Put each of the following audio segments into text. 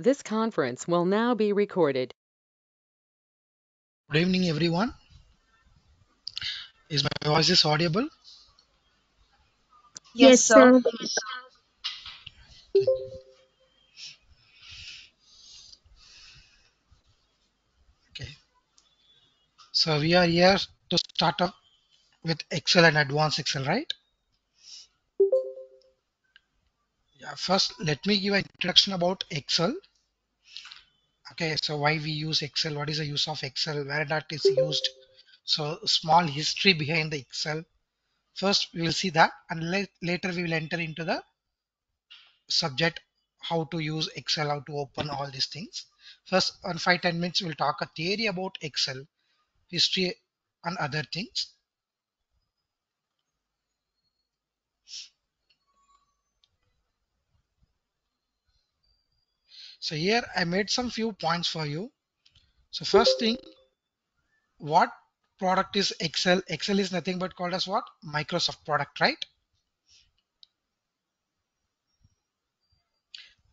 This conference will now be recorded. Good evening, everyone. Is my voice is audible? Yes, sir. Okay. So we are here to start up with Excel and Advanced Excel, right? Yeah. First, let me give an introduction about Excel. Okay. So why we use Excel? What is the use of Excel? Where that is used? So small history behind the Excel. First, we will see that, and la- later we will enter into the subject how to use Excel, how to open all these things. First, on five ten minutes, we'll talk a theory about Excel, history, and other things. So here I made some few points for you. So first thing, what product is Excel? Excel is nothing but called as what? Microsoft product, right?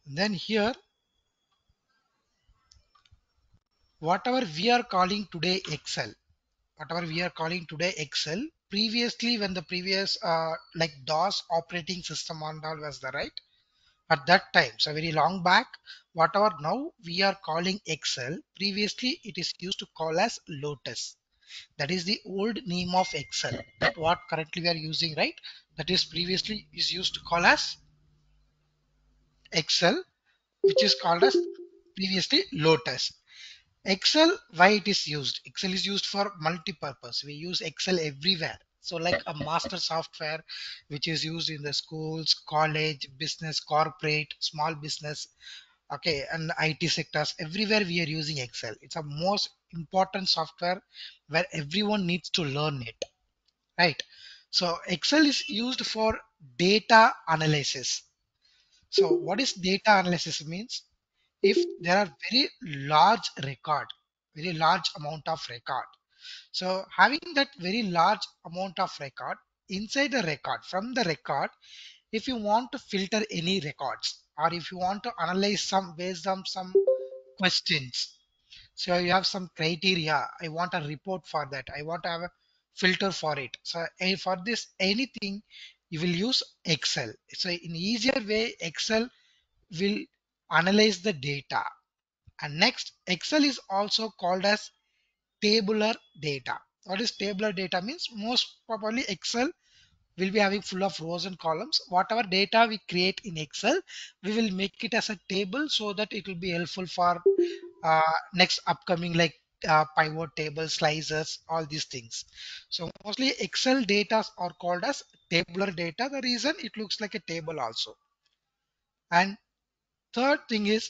Then here, whatever we are calling today Excel, whatever we are calling today Excel, previously when the previous uh, like DOS operating system on all was the right, at that time, so very long back, whatever now we are calling Excel, previously it is used to call as Lotus. That is the old name of Excel. That what currently we are using, right? That is previously is used to call as Excel, which is called as previously Lotus. Excel, why it is used? Excel is used for multi-purpose. We use Excel everywhere. So like a master software, which is used in the schools, college, business, corporate, small business, okay, and IT sectors, everywhere we are using Excel. It's a most important software where everyone needs to learn it, right? So Excel is used for data analysis. So what is data analysis means? If there are very large record, very large amount of record. So having that very large amount of record inside the record, from the record, if you want to filter any records or if you want to analyze some based on some questions. So you have some criteria. I want a report for that. I want to have a filter for it. So eh, for this anything, you will use Excel. So in easier way, Excel will analyze the data. And next, Excel is also called as tabular data. What is tabular data means? Most probably Excel will be having full of rows and columns. Whatever data we create in Excel, we will make it as a table so that it will be helpful for uh, next upcoming like uh, pivot table slicers, all these things. So mostly Excel data are called as tabular data. The reason it looks like a table also. And third thing is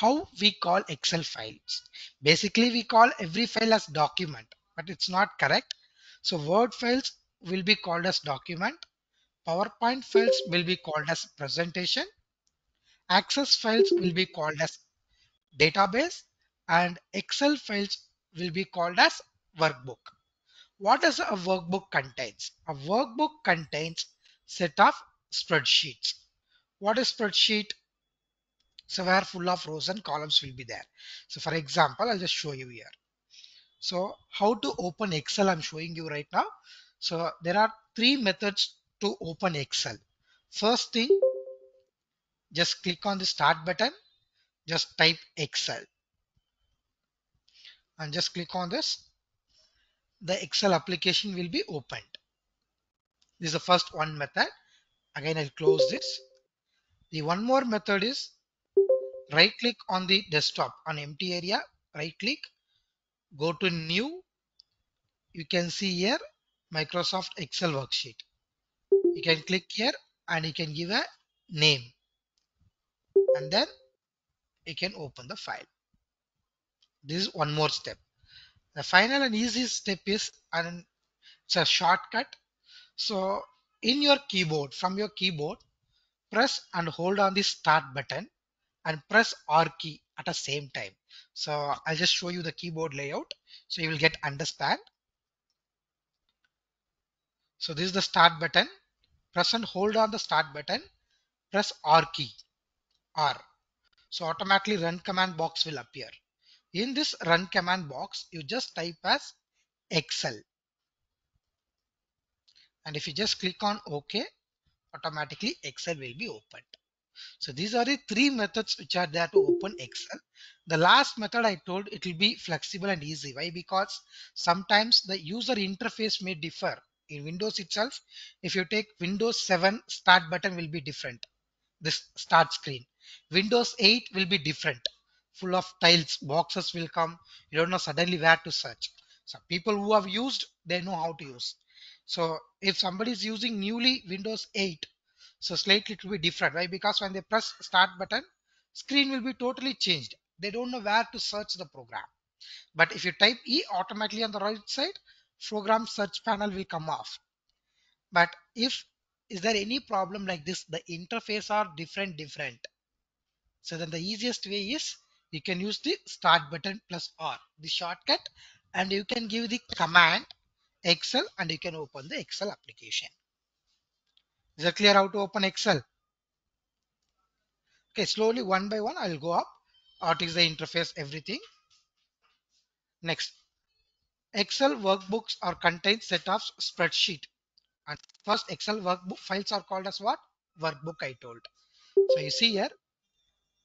how we call Excel files. Basically, we call every file as document, but it's not correct. So Word files will be called as document. PowerPoint files will be called as presentation. Access files will be called as database and Excel files will be called as workbook. What does a workbook contains? A workbook contains set of spreadsheets. What is spreadsheet? So where full of rows and columns will be there. So for example, I'll just show you here. So how to open Excel I'm showing you right now. So there are three methods to open Excel. First thing, just click on the start button, just type Excel and just click on this. The Excel application will be opened. This is the first one method. Again, I'll close this. The one more method is right click on the desktop on empty area, right click, go to new. You can see here Microsoft Excel worksheet. You can click here and you can give a name and then you can open the file. This is one more step. The final and easy step is and it's a shortcut. So in your keyboard, from your keyboard, press and hold on the start button and press R key at the same time. So I'll just show you the keyboard layout so you will get understand. So this is the start button. Press and hold on the start button. Press R key. R. So automatically run command box will appear. In this run command box, you just type as Excel. And if you just click on OK, automatically Excel will be opened. So these are the three methods which are there to open Excel. The last method I told it will be flexible and easy. Why? Because sometimes the user interface may differ. In Windows itself, if you take Windows 7 start button will be different. This start screen. Windows 8 will be different. Full of tiles, boxes will come. You don't know suddenly where to search. So people who have used, they know how to use. So if somebody is using newly Windows 8, so slightly will be different. Why? Because when they press start button, screen will be totally changed. They don't know where to search the program. But if you type E automatically on the right side, program search panel will come off. But if is there any problem like this, the interface are different, different. So then the easiest way is you can use the start button plus R, the shortcut, and you can give the command Excel and you can open the Excel application. Is it clear how to open Excel? Okay, slowly one by one I'll go up. What is the interface, everything. Next, Excel workbooks are contained set of spreadsheet. And first Excel workbook files are called as what? Workbook I told. So you see here,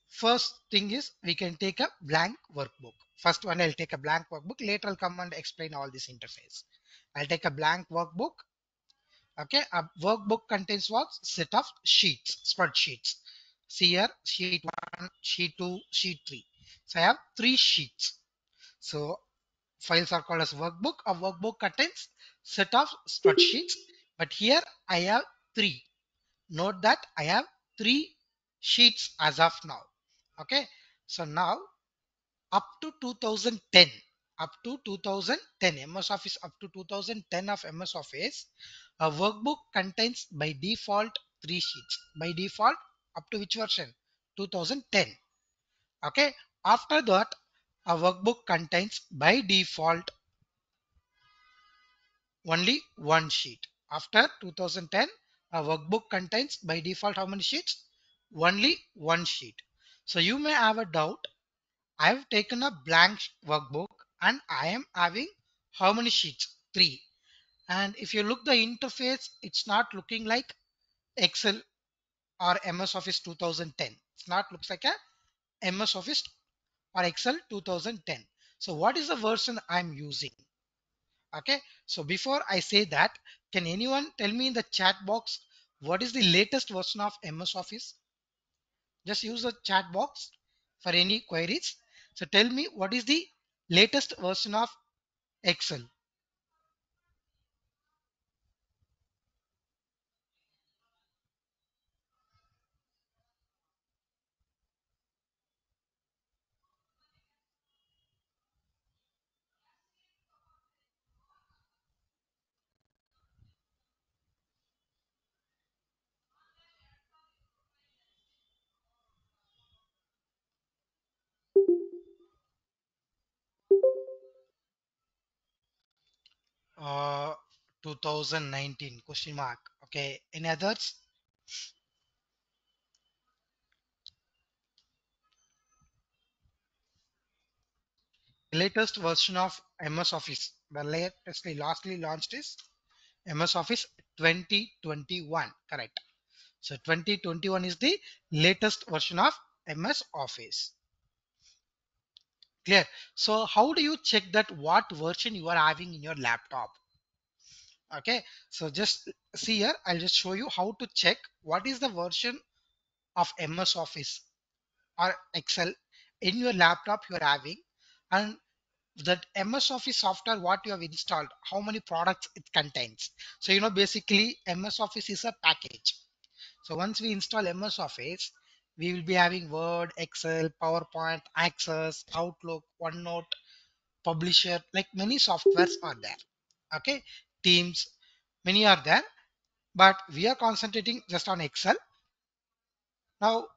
first thing is we can take a blank workbook. First one I'll take a blank workbook. Later I'll come and explain all this interface. I'll take a blank workbook. Okay, a workbook contains what? Set of sheets, spreadsheets. See here, sheet 1, sheet 2, sheet 3. So I have three sheets. So files are called as workbook. A workbook contains set of spreadsheets. But here I have three. Note that I have three sheets as of now. Okay. So now up to 2010 up to 2010 MS Office up to 2010 of MS Office a workbook contains by default three sheets. By default up to which version? 2010 okay? After that a workbook contains by default only one sheet. After 2010 a workbook contains by default how many sheets? Only one sheet. So you may have a doubt. I have taken a blank workbook and I am having how many sheets? Three. And if you look the interface, it's not looking like Excel or MS Office 2010. It's not looks like a MS Office or Excel 2010. So what is the version I'm using? Okay. So before I say that, can anyone tell me in the chat box what is the latest version of MS Office? Just use the chat box for any queries. So tell me what is the latest version of Excel. Uh, 2019 question mark. Okay. Any others? latest version of MS Office. The latestly lastly launched is MS Office 2021. Correct. So 2021 is the latest version of MS Office. Clear. So how do you check that what version you are having in your laptop? Okay. So just see here. I'll just show you how to check what is the version of MS Office or Excel in your laptop you are having and that MS Office software what you have installed, how many products it contains. So you know basically MS Office is a package. So once we install MS Office, we will be having Word, Excel, PowerPoint, Access, Outlook, OneNote, Publisher, like many softwares are there. Okay, Teams, many are there, but we are concentrating just on Excel. Now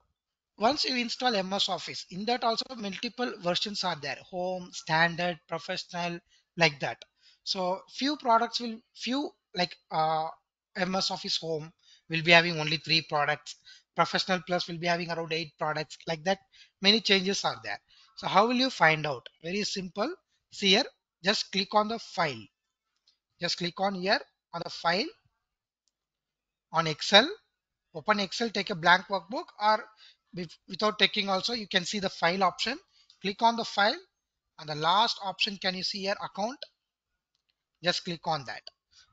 once you install MS Office, in that also multiple versions are there, home, standard, professional, like that. So few products will, few like uh, MS Office Home will be having only three products. Professional Plus will be having around eight products like that. many changes are there. So how will you find out? Very simple. See here, just click on the file. Just click on here on the file on Excel. Open Excel, take a blank workbook or without taking also you can see the file option. Click on the file and the last option can you see here account. Just click on that.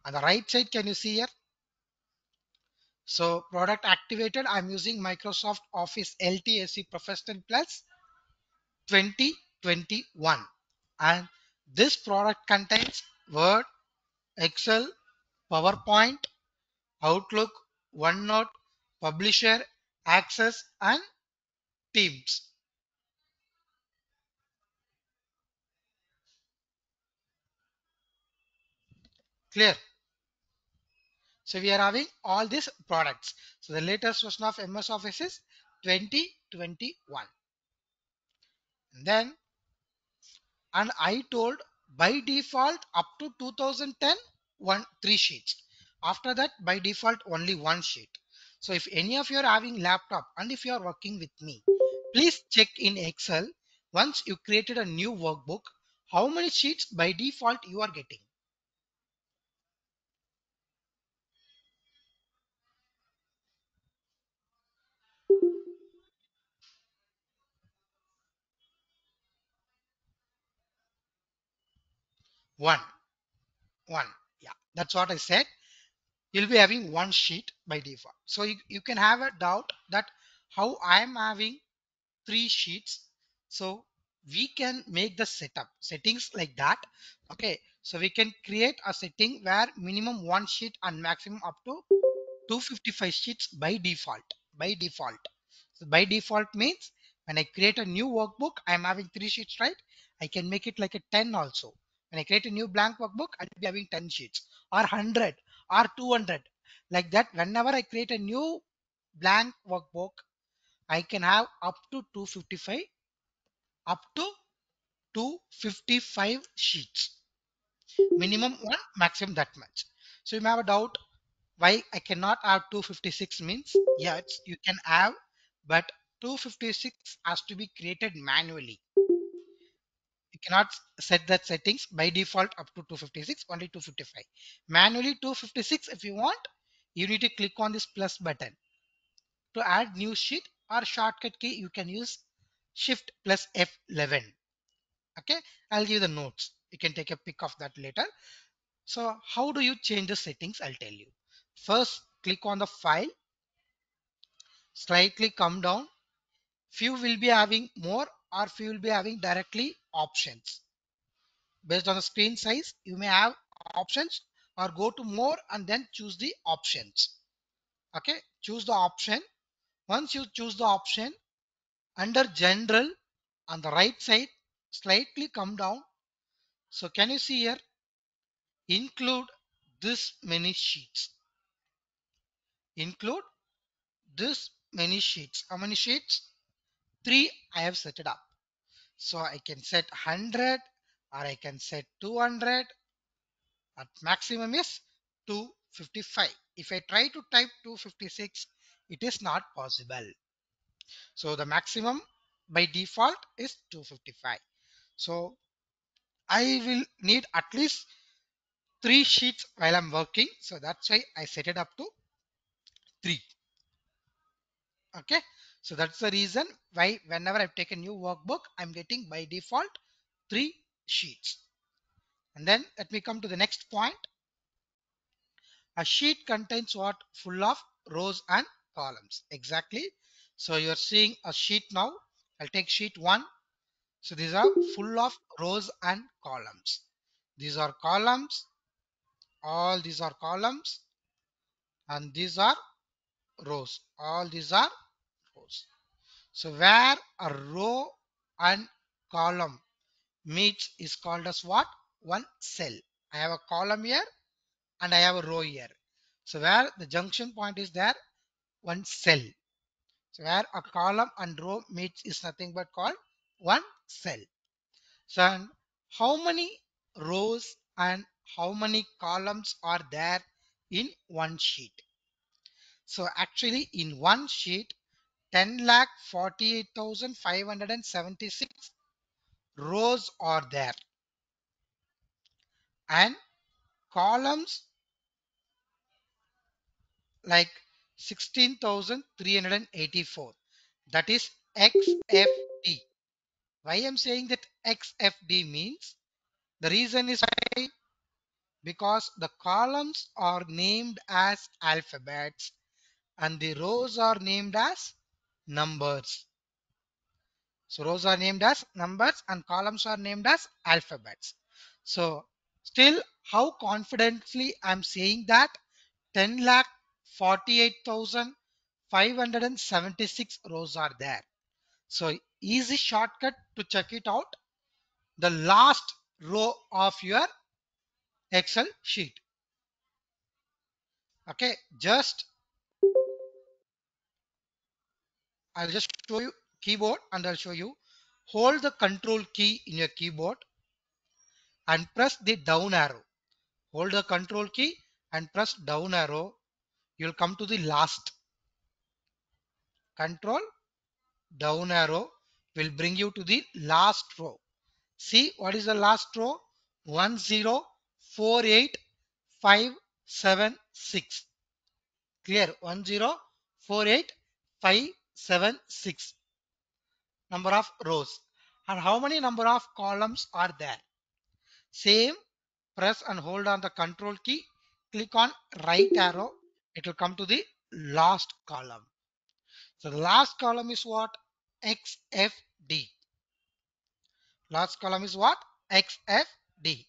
On the right side can you see here so product activated, I'm using Microsoft Office LTSC Professional Plus 2021. And this product contains Word, Excel, PowerPoint, Outlook, OneNote, Publisher, Access and Teams. Clear? So we are having all these products. So the latest version of MS Office is 2021. And then, and I told by default up to 2010, one, three sheets. After that, by default, only one sheet. So if any of you are having laptop and if you are working with me, please check in Excel. Once you created a new workbook, how many sheets by default you are getting. One. One. Yeah. That's what i said. You'll be having one sheet by default. So you, you can have a doubt that how i'm having three sheets. So we can make the setup settings like that. Okay. So we can create a setting where minimum one sheet and maximum up to 255 sheets by default by default. So by default means when i create a new workbook i'm having three sheets right? I can make it like a 10 also when I create a new blank workbook, I'll be having 10 sheets or 100 or 200. Like that, whenever I create a new blank workbook, I can have up to 255, up to 255 sheets. Minimum one, maximum that much. So you may have a doubt why I cannot have 256 means yes, you can have, but 256 has to be created manually cannot set that settings by default up to 256 only 255 manually 256 if you want you need to click on this plus button. To add new sheet or shortcut key you can use shift plus f11 okay i'll give the notes. You can take a pic of that later. So how do you change the settings? I'll tell you. First click on the file. Slightly come down. Few will be having more or if you will be having directly options. Based on the screen size you may have options or go to more and then choose the options. Okay choose the option. Once you choose the option under general on the right side slightly come down. So can you see here? Include this many sheets. Include this many sheets. How many sheets 3 I have set it up. So I can set 100 or I can set 200 at maximum is 255. If I try to type 256, it is not possible. So the maximum by default is 255. So I will need at least three sheets while I'm working. So that's why I set it up to three. Okay. So that's the reason why whenever I've taken new workbook, I'm getting by default three sheets. And then let me come to the next point. A sheet contains what? Full of rows and columns. Exactly. So you're seeing a sheet now. I'll take sheet one. So these are full of rows and columns. These are columns. All these are columns. And these are rows. All these are so where a row and column meets is called as what? One cell. I have a column here and I have a row here. So where the junction point is there, one cell. So where a column and row meets is nothing but called one cell. So how many rows and how many columns are there in one sheet? So actually in one sheet 10 lakh 48,576 rows are there. And columns like 16,384 that is XFD. Why I'm saying that XFD means? The reason is why? Because the columns are named as alphabets and the rows are named as numbers. So rows are named as numbers and columns are named as alphabets. So still how confidently I'm saying that 10 lakh 48,576 rows are there. So easy shortcut to check it out. The last row of your Excel sheet. Okay, just I'll just show you keyboard and I'll show you. Hold the control key in your keyboard and press the down arrow. Hold the control key and press down arrow. You'll come to the last. Control down arrow will bring you to the last row. See what is the last row? 1048576. Clear? 1048576 number of rows. And how many number of columns are there? Same, press and hold on the control key. Click on right arrow. It will come to the last column. So the last column is what? XFD. Last column is what? XFD.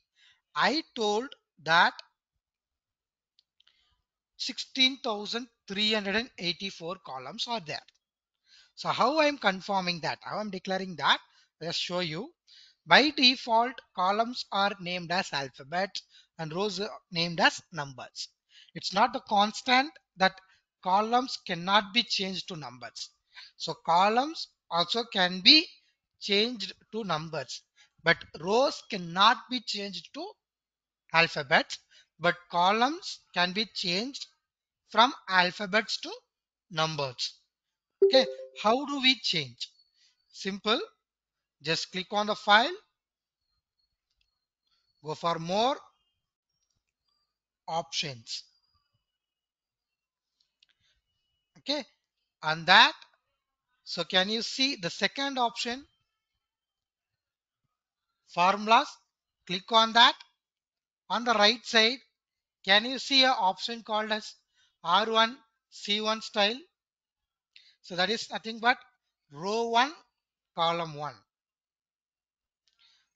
I told that 16,384 columns are there. So how I am confirming that? How I am declaring that? Let's show you. By default, columns are named as alphabets and rows are named as numbers. It's not a constant that columns cannot be changed to numbers. So columns also can be changed to numbers, but rows cannot be changed to alphabets, but columns can be changed from alphabets to numbers. Okay, how do we change? Simple, just click on the file, go for more options. Okay, and that, so can you see the second option? Formulas, click on that. On the right side, can you see an option called as R1 C1 style? So that is nothing but row 1, column 1.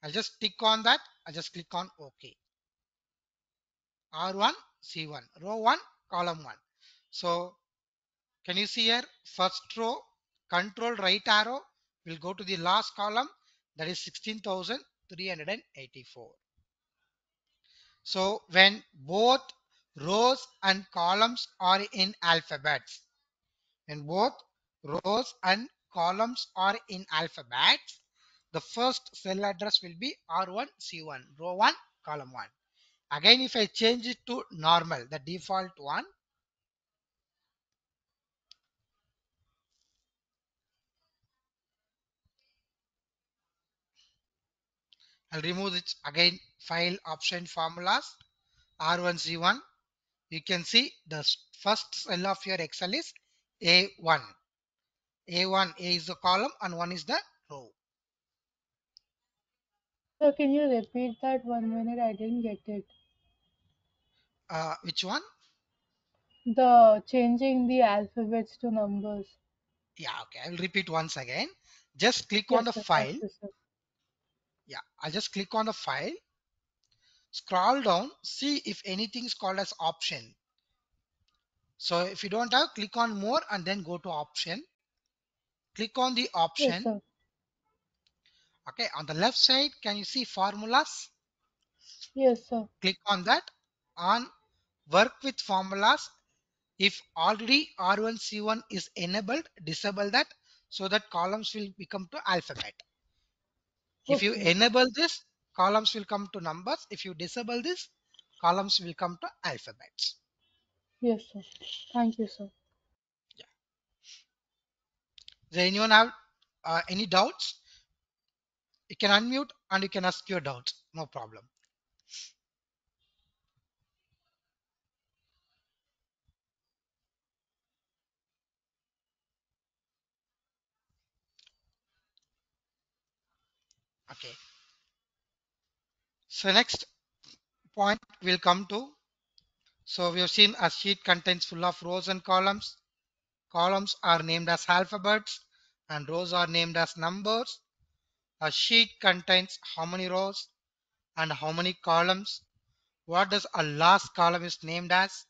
I'll just click on that. I'll just click on OK. R1, C1, row 1, column 1. So can you see here first row, control right arrow will go to the last column that is 16,384. So when both rows and columns are in alphabets, when both rows and columns are in alphabets, the first cell address will be R1, C1, row 1, column 1. Again, if I change it to normal, the default one, I'll remove it again, file option formulas, R1, C1. You can see the first cell of your Excel is A1. A1, A is the column and 1 is the row. So can you repeat that one minute? I didn't get it. Uh, which one? The changing the alphabets to numbers. Yeah, okay. I will repeat once again. Just click Yes, on the sir. file. Sir. Yeah, I'll just click on the file. Scroll down, see if anything is called as option. So if you don't have, click on more and then go to option. Click on the option. sir. Okay, on the left side, can you see formulas? Yes, sir. Click on that. On work with formulas, if already R1, C1 is enabled, disable that so that columns will become to alphabet. If you enable this, columns will come to numbers. If you disable this, columns will come to alphabets. Yes, sir. Thank you, sir. Does anyone have uh, any doubts? You can unmute and you can ask your doubts. No problem. Okay. So next point we'll come to. So we have seen a sheet contains full of rows and columns. Columns are named as alphabets and rows are named as numbers. A sheet contains how many rows and how many columns. What does a last column is named as?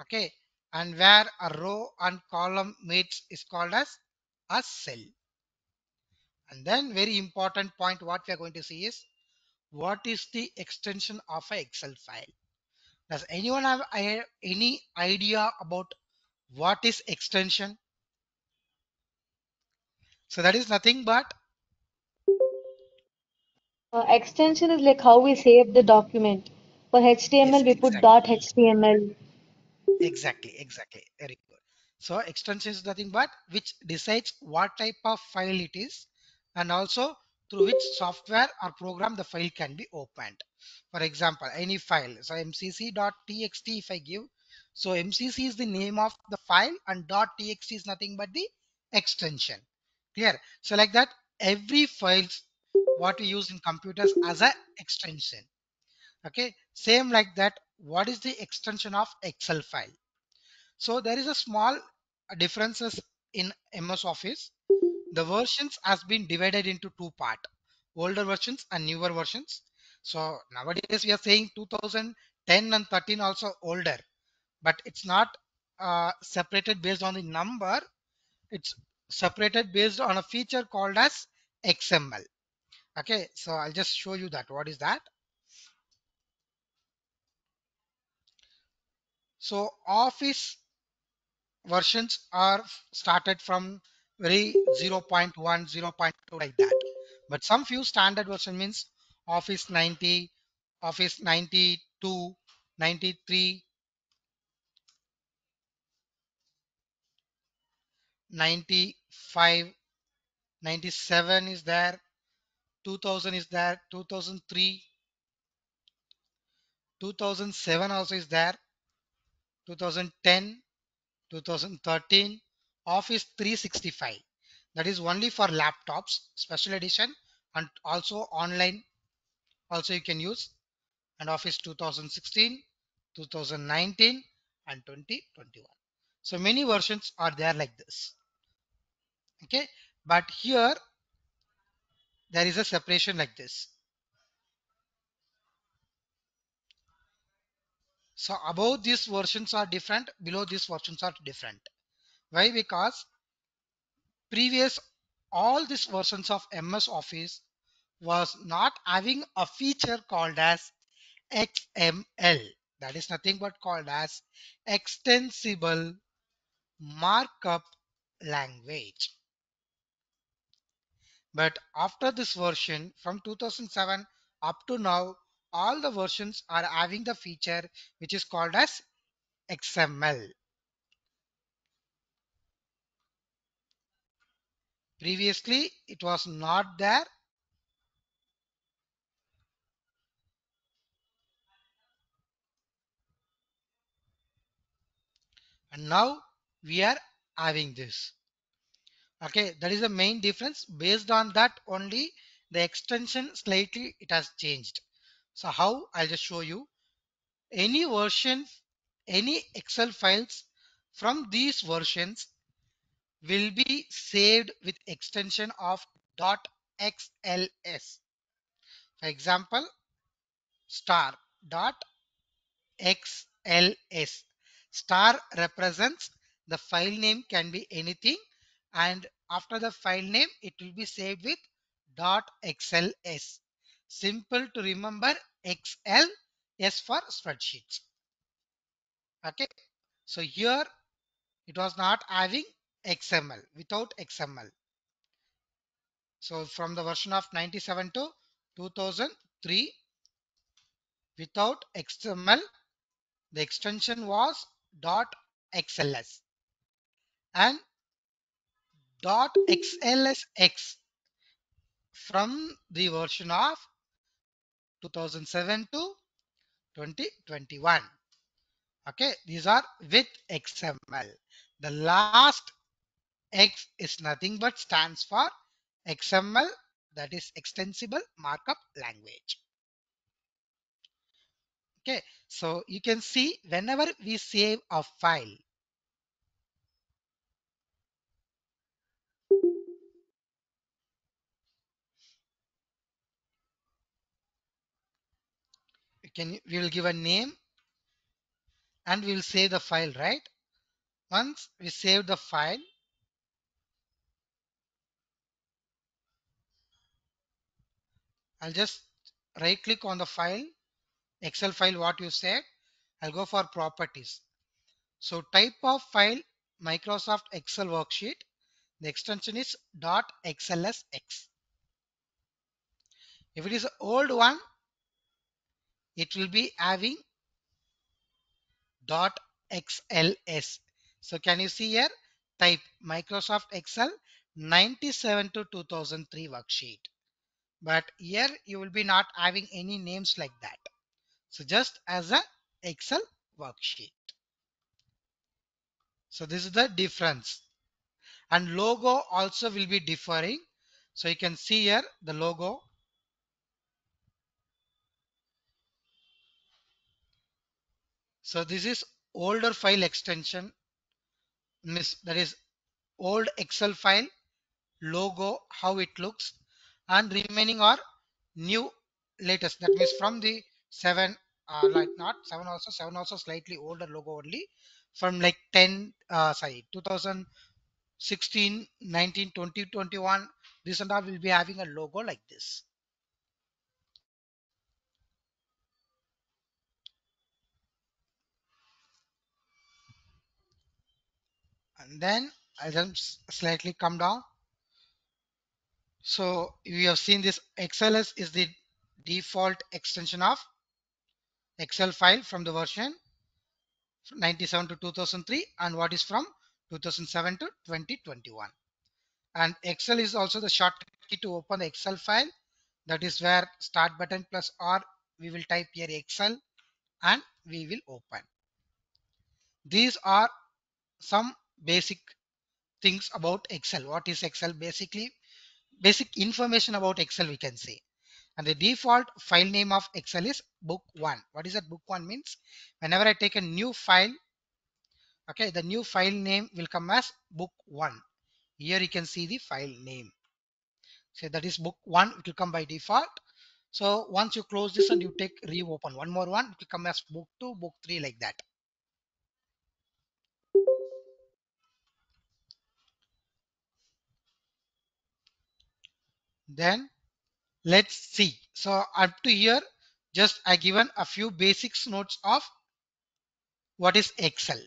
Okay. And where a row and column meets is called as a cell. And then very important point what we are going to see is what is the extension of a Excel file? Does anyone have any idea about what is extension? So that is nothing but Uh, extension is like how we save the document. For HTML, yes, we put exactly. dot .html. Exactly, exactly. Very good. So extension is nothing but which decides what type of file it is and also through which software or program the file can be opened. For example, any file. So mcc.txt if I give. So mcc is the name of the file and dot .txt is nothing but the extension. Clear? So like that, every files what we use in computers as a extension. Okay. Same like that. What is the extension of Excel file? So there is a small differences in MS Office the versions has been divided into two part older versions and newer versions so nowadays we are saying 2010 and 13 also older but it's not uh, separated based on the number it's separated based on a feature called as xml okay so i'll just show you that. What is that? So office versions are started from very 0.1 0.2 like that. But some few standard version means office 90 office 92 93 95 97 is there 2000 is there 2003 2007 also is there 2010 2013 Office 365 that is only for laptops special edition and also online also you can use. And Office 2016 2019 and 2021 so many versions are there like this. Okay? But here there is a separation like this. So above these versions are different below these versions are different. Why? Because previous all these versions of ms office was not having a feature called as xml that is nothing but called as extensible markup language. But after this version from 2007 up to now all the versions are having the feature which is called as xml previously it was not there. And now we are having this. Okay that is the main difference. Based on that only the extension slightly it has changed. So how? I'll just show you. Any version any excel files from these versions will be saved with extension of. dot .xls for example star dot xls star represents the file name can be anything and after the file name it will be saved with .xls simple to remember xl s for spreadsheets. Okay? So here it was not having xml without xml so from the version of 97 to 2003 without xml the extension was .xls and dot xlsx from the version of 2007 to 2021 okay these are with xml the last x is nothing but stands for xml that is extensible markup language. Okay so you can see whenever we save a file can we will give a name and we will save the file right? Once we save the file I'll just right click on the file excel file what you said. I'll go for properties. So type of file Microsoft Excel worksheet. The extension is .xlsx if it is old one it will be having .xls so can you see here? Type Microsoft Excel 97 to 2003 worksheet. But here you will be not having any names like that. So just as a excel worksheet. So this is the difference. And logo also will be differing. So you can see here the logo so this is older file extension that is old excel file logo how it looks and remaining are new latest. That means from the 7 uh, like not 7 also 7 also slightly older logo only from like 10 uh, sorry 2016 19 20 21 this and all will be having a logo like this and then just slightly come down so we have seen this XLS is the default extension of Excel file from the version 97 to 2003 and what is from 2007 to 2021. And Excel is also the shortcut key to open the Excel file. That is where start button plus R we will type here Excel and we will open. These are some basic things about Excel. What is Excel? Basically, basic information about Excel we can say. And the default file name of Excel is book one. What is that book one means? Whenever I take a new file, okay, the new file name will come as book one. Here you can see the file name. So that is book one, it will come by default. So once you close this and you take reopen one more one, it will come as book two, book three like that. Then let's see. So up to here, just I given a few basics notes of what is Excel.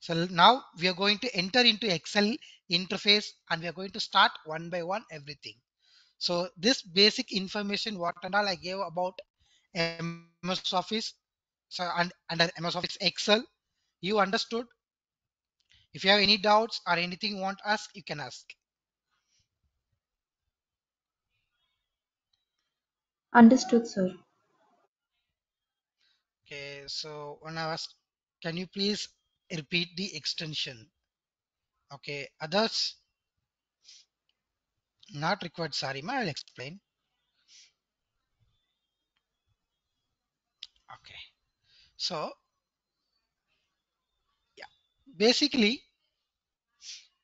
So now we are going to enter into Excel interface and we are going to start one by one everything. So this basic information what and all I gave about MS Office so and under MS Office Excel you understood if you have any doubts or anything you want to ask you can ask Understood, sir. okay so when I ask, can you please repeat the extension? Okay others? Not required sorry ma I'll explain? Okay so yeah basically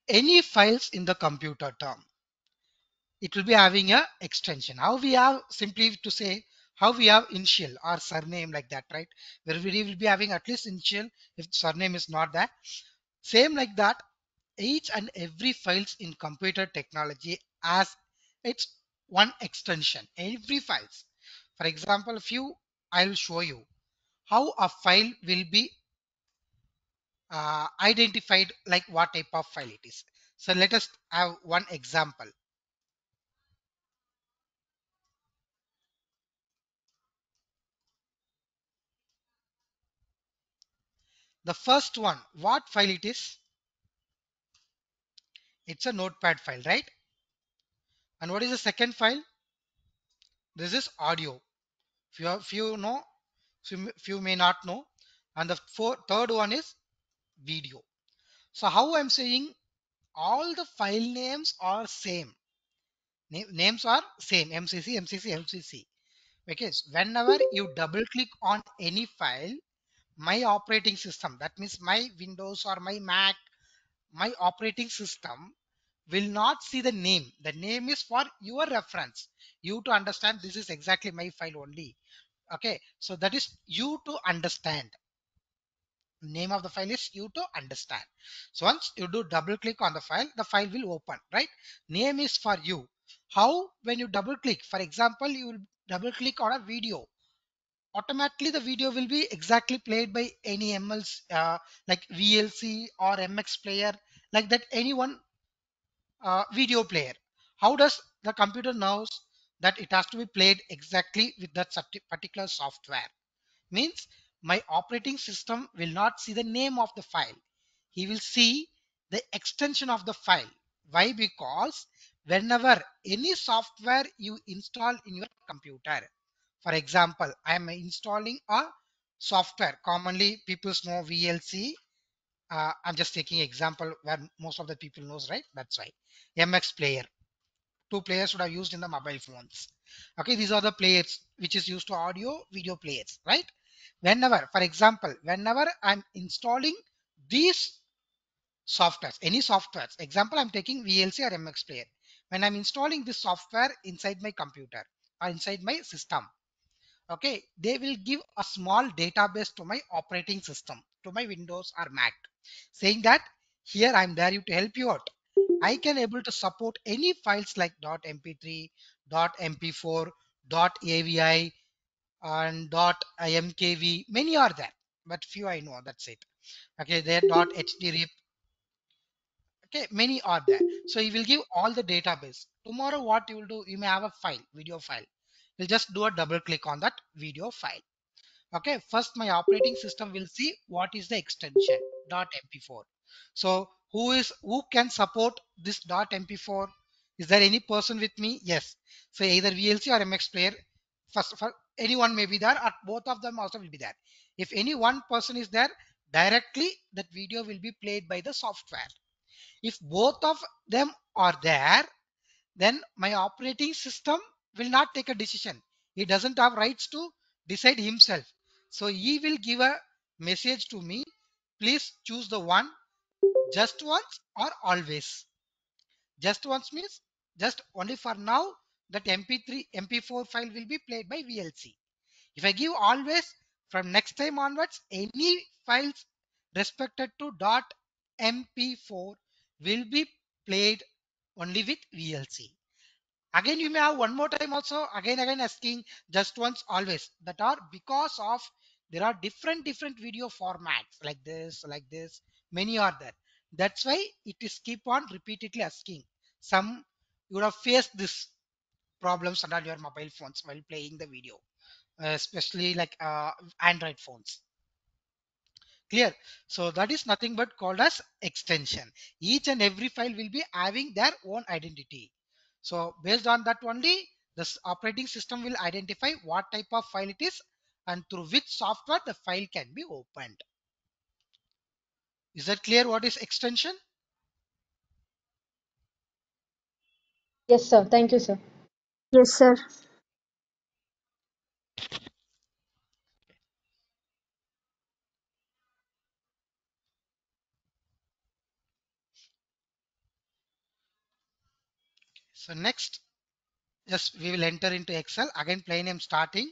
any files in the computer term it will be having a extension. How we have simply to say how we have initial or surname like that right? Where we will be having at least initial if surname is not there. Same like that each and every files in computer technology has its one extension. Every files. For example if you i'll show you how a file will be uh, identified like what type of file it is. So let us have one example the first one what file it is It's a notepad file, right? And what is the second file? This is audio. Few, few know, few, may not know. And the four, third one is video. So how I'm saying all the file names are same. Na- names are same MCC, MCC, MCC. So whenever you double click on any file, my operating system, that means my Windows or my Mac, my operating system will not see the name. The name is for your reference. You to understand this is exactly my file only. Okay, so that is you to understand. Name of the file is you to understand. So once you do double click on the file, the file will open, right? Name is for you. How when you double click, for example, you will double click on a video automatically the video will be exactly played by any MLs uh, like VLC or MX player like that anyone uh, video player. How does the computer knows that it has to be played exactly with that particular software? Means my operating system will not see the name of the file. He will see the extension of the file. Why? Because whenever any software you install in your computer, for example, I am installing a software. Commonly, people know VLC. Uh, I'm just taking example where most of the people knows, right? That's why MX player. Two players would have used in the mobile phones. Okay, these are the players which is used to audio video players, right? Whenever, for example, whenever I'm installing these softwares, any softwares, example, I'm taking VLC or MX player. When I'm installing this software inside my computer or inside my system, okay they will give a small database to my operating system to my windows or mac saying that here i'm there to help you out. I can able to support any files like. mp3 mp4 avi and. imkv many are there but few i know that's it. Okay there dot hdrip okay many are there. So you will give all the database. Tomorrow what you will do? You may have a file video file you'll just do a double click on that video file. Okay first my operating system will see what is the extension mp4 so who is who can support this mp4 is there any person with me? Yes. So either vlc or mx player first anyone may be there or both of them also will be there. If any one person is there directly that video will be played by the software. If both of them are there then my operating system will not take a decision. He doesn't have rights to decide himself. So he will give a message to me. Please choose the one just once or always. Just once means just only for now that mp3 mp4 file will be played by vlc if i give always from next time onwards any files respected to dot mp4 will be played only with vlc again you may have one more time also. Again again asking just once always that are because of there are different different video formats like this like this many are there. That's why it is keep on repeatedly asking. Some you would have faced this problems on your mobile phones while playing the video uh, especially like uh, android phones. Clear? So that is nothing but called as extension. Each and every file will be having their own identity so based on that only this operating system will identify what type of file it is and through which software the file can be opened is that clear what is extension Yes, sir. Thank you, sir. Yes, sir. So next just we will enter into excel. Again plain name starting.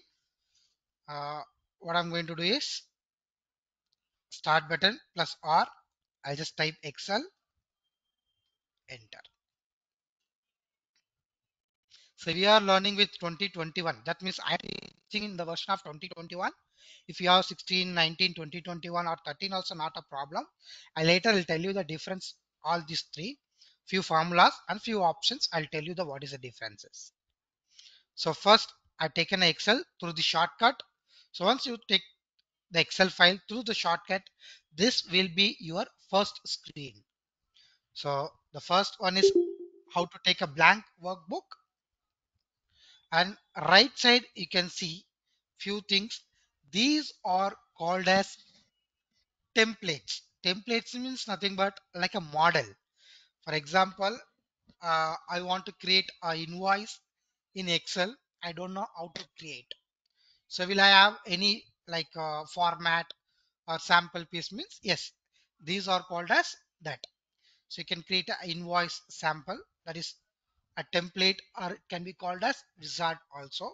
Uh, what i'm going to do is start button plus r. I'll just type excel. Enter. So we are learning with 2021 that means i'm teaching in the version of 2021 if you have 16 19 20 21 or 13 also not a problem. I later will tell you the difference all these three few formulas and few options i'll tell you the what is the differences so first i've taken excel through the shortcut so once you take the excel file through the shortcut this will be your first screen so The first one is how to take a blank workbook and right side you can see few things. These are called as templates. Templates means nothing but like a model. For example, uh, I want to create a invoice in Excel. I don't know how to create. So will I have any like uh, format or sample piece means yes, these are called as that. So you can create an invoice sample that is a template or it can be called as wizard also.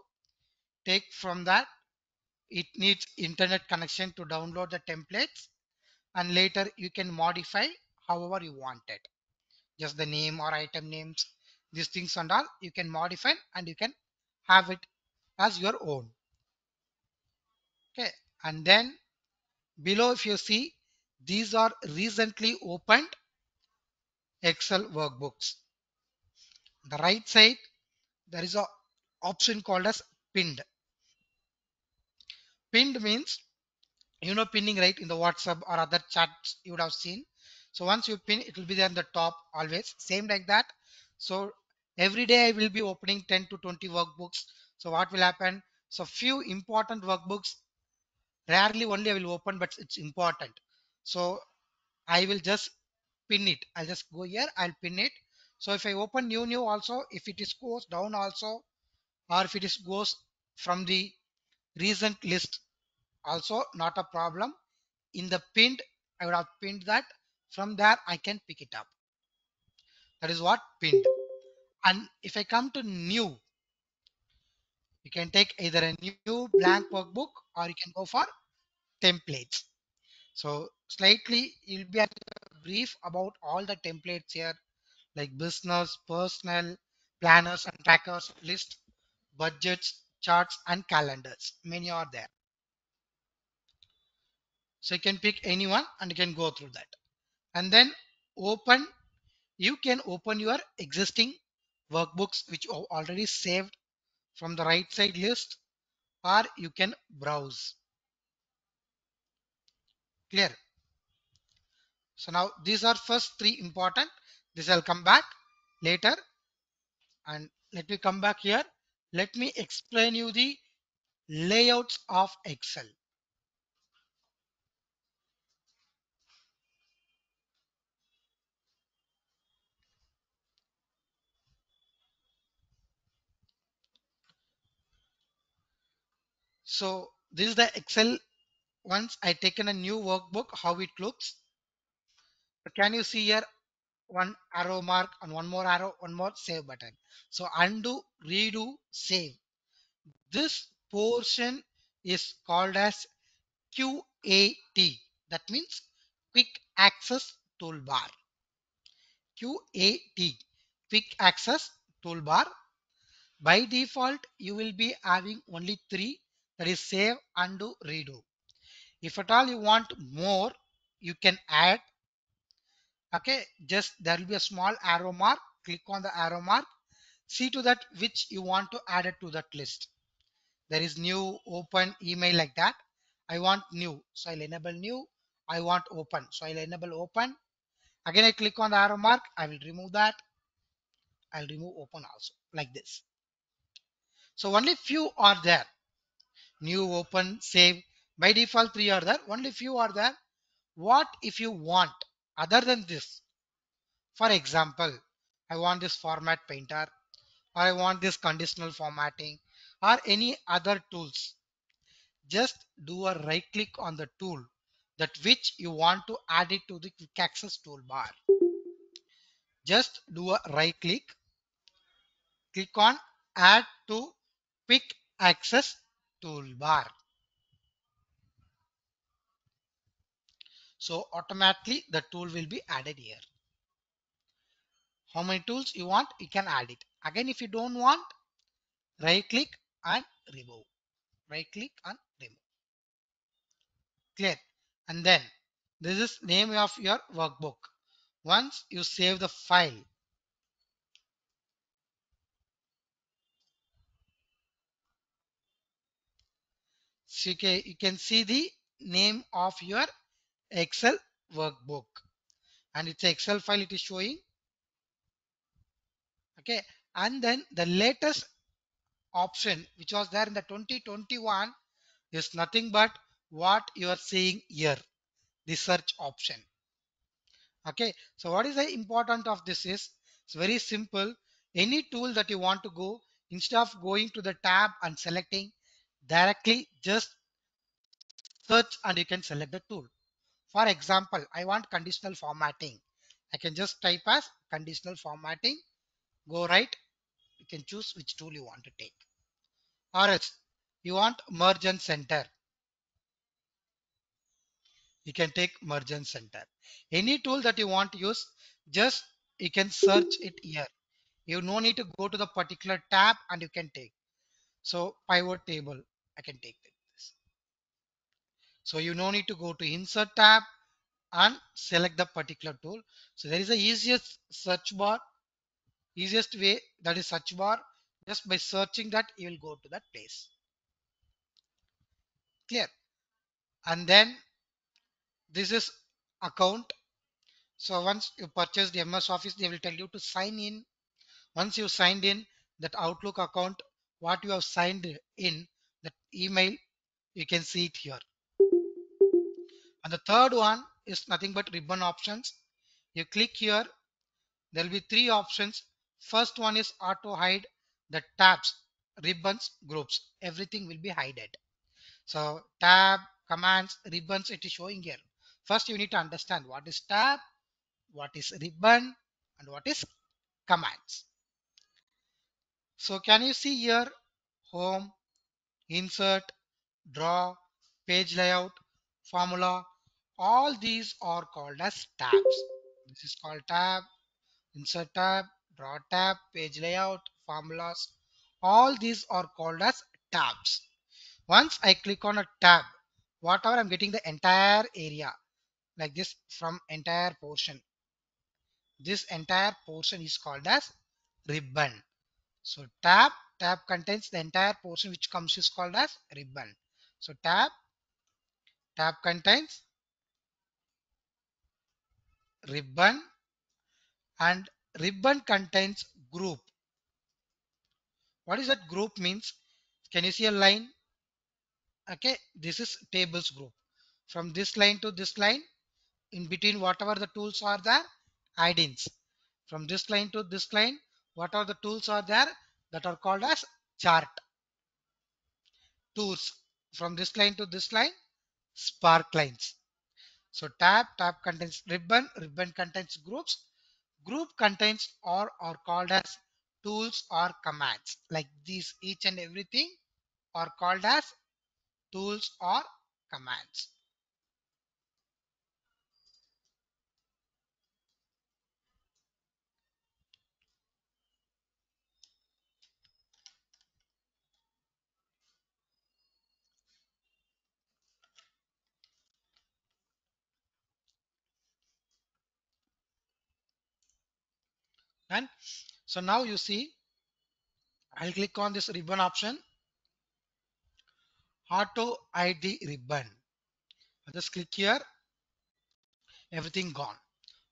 Take from that, it needs internet connection to download the templates and later you can modify however you want it. Just the name or item names, these things and all you can modify and you can have it as your own. Okay, and then below if you see these are recently opened Excel workbooks. The right side there is a option called as pinned. Pinned means you know pinning right in the WhatsApp or other chats you would have seen. So once you pin it will be there in the top always same like that. So every day I will be opening 10 to 20 workbooks. So what will happen? So few important workbooks rarely only I will open but it's important. So I will just pin it. I'll just go here. I'll pin it. So if I open new new also if it is goes down also or if it is goes from the recent list also not a problem in the pinned I would have pinned that from there I can pick it up. That is what pinned. And if I come to new you can take either a new blank workbook or you can go for templates. So slightly you'll be brief about all the templates here like business personal planners and trackers list budgets charts and calendars. Many are there. So you can pick anyone and you can go through that and then open you can open your existing workbooks which you already saved from the right side list or you can browse. Clear? So now these are first three important. This i'll come back later. And let me come back here. Let me explain you the layouts of excel So this is the Excel. Once I taken a new workbook, how it looks. Can you see here one arrow mark and one more arrow, one more save button. So undo, redo, save. This portion is called as QAT. That means quick access toolbar. QAT, quick access toolbar. By default, you will be having only three that is save, undo, redo. If at all you want more, you can add. Okay, just there will be a small arrow mark. Click on the arrow mark. See to that which you want to add it to that list. There is new, open, email like that. I want new, so I'll enable new. I want open, so I'll enable open. Again, I click on the arrow mark. I will remove that. I'll remove open also like this. So only few are there new open save. By default three are there. Only few are there. What if you want other than this? For example i want this format painter or i want this conditional formatting or any other tools. Just do a right click on the tool that which you want to add it to the quick access toolbar. Just do a right click click on add to quick access toolbar. So automatically the tool will be added here. How many tools you want, you can add it. Again, if you don't want, right click and remove. Right click and remove. Clear. And then this is name of your workbook. Once you save the file, you can, you can see the name of your Excel workbook. And it's Excel file it is showing. Okay. And then the latest option which was there in the 2021 is nothing but what you are seeing here the search option. Okay. So what is the important of this is it's very simple. Any tool that you want to go instead of going to the tab and selecting directly just search and you can select the tool. For example i want conditional formatting. I can just type as conditional formatting. Go right. You can choose which tool you want to take. Or else you want merge and center. You can take merge and center. Any tool that you want to use just you can search it here. You no need to go to the particular tab and you can take. So pivot table i can take this so you no need to go to insert tab and select the particular tool. So there is the easiest search bar easiest way that is search bar. Just by searching that you will go to that place. Clear? And then this is account. So once you purchase the ms office they will tell you to sign in. Once you signed in that outlook account what you have signed in that email you can see it here. And the third one is nothing but ribbon options. You click here there will be three options. First one is auto hide the tabs ribbons groups. Everything will be hided. So tab commands ribbons it is showing here. First you need to understand what is tab what is ribbon and what is commands. So can you see here home insert draw page layout formula. All these are called as tabs. This is called tab insert tab draw tab page layout formulas. All these are called as tabs. Once i click on a tab whatever i'm getting the entire area like this from entire portion. This entire portion is called as ribbon. So tab tab contains the entire portion which comes is called as ribbon. So tab tab contains ribbon and ribbon contains group. What is that group means? Can you see a line? Okay this is tables group. From this line to this line in between whatever the tools are there add-ins. From this line to this line what are the tools are there that are called as chart. Tools. From this line to this line spark lines. So tab tab contains ribbon ribbon contains groups. Group contains or are called as tools or commands. Like these each and everything are called as tools or commands and so now you see I'll click on this ribbon option. Auto the ribbon. I'll just click here. Everything gone.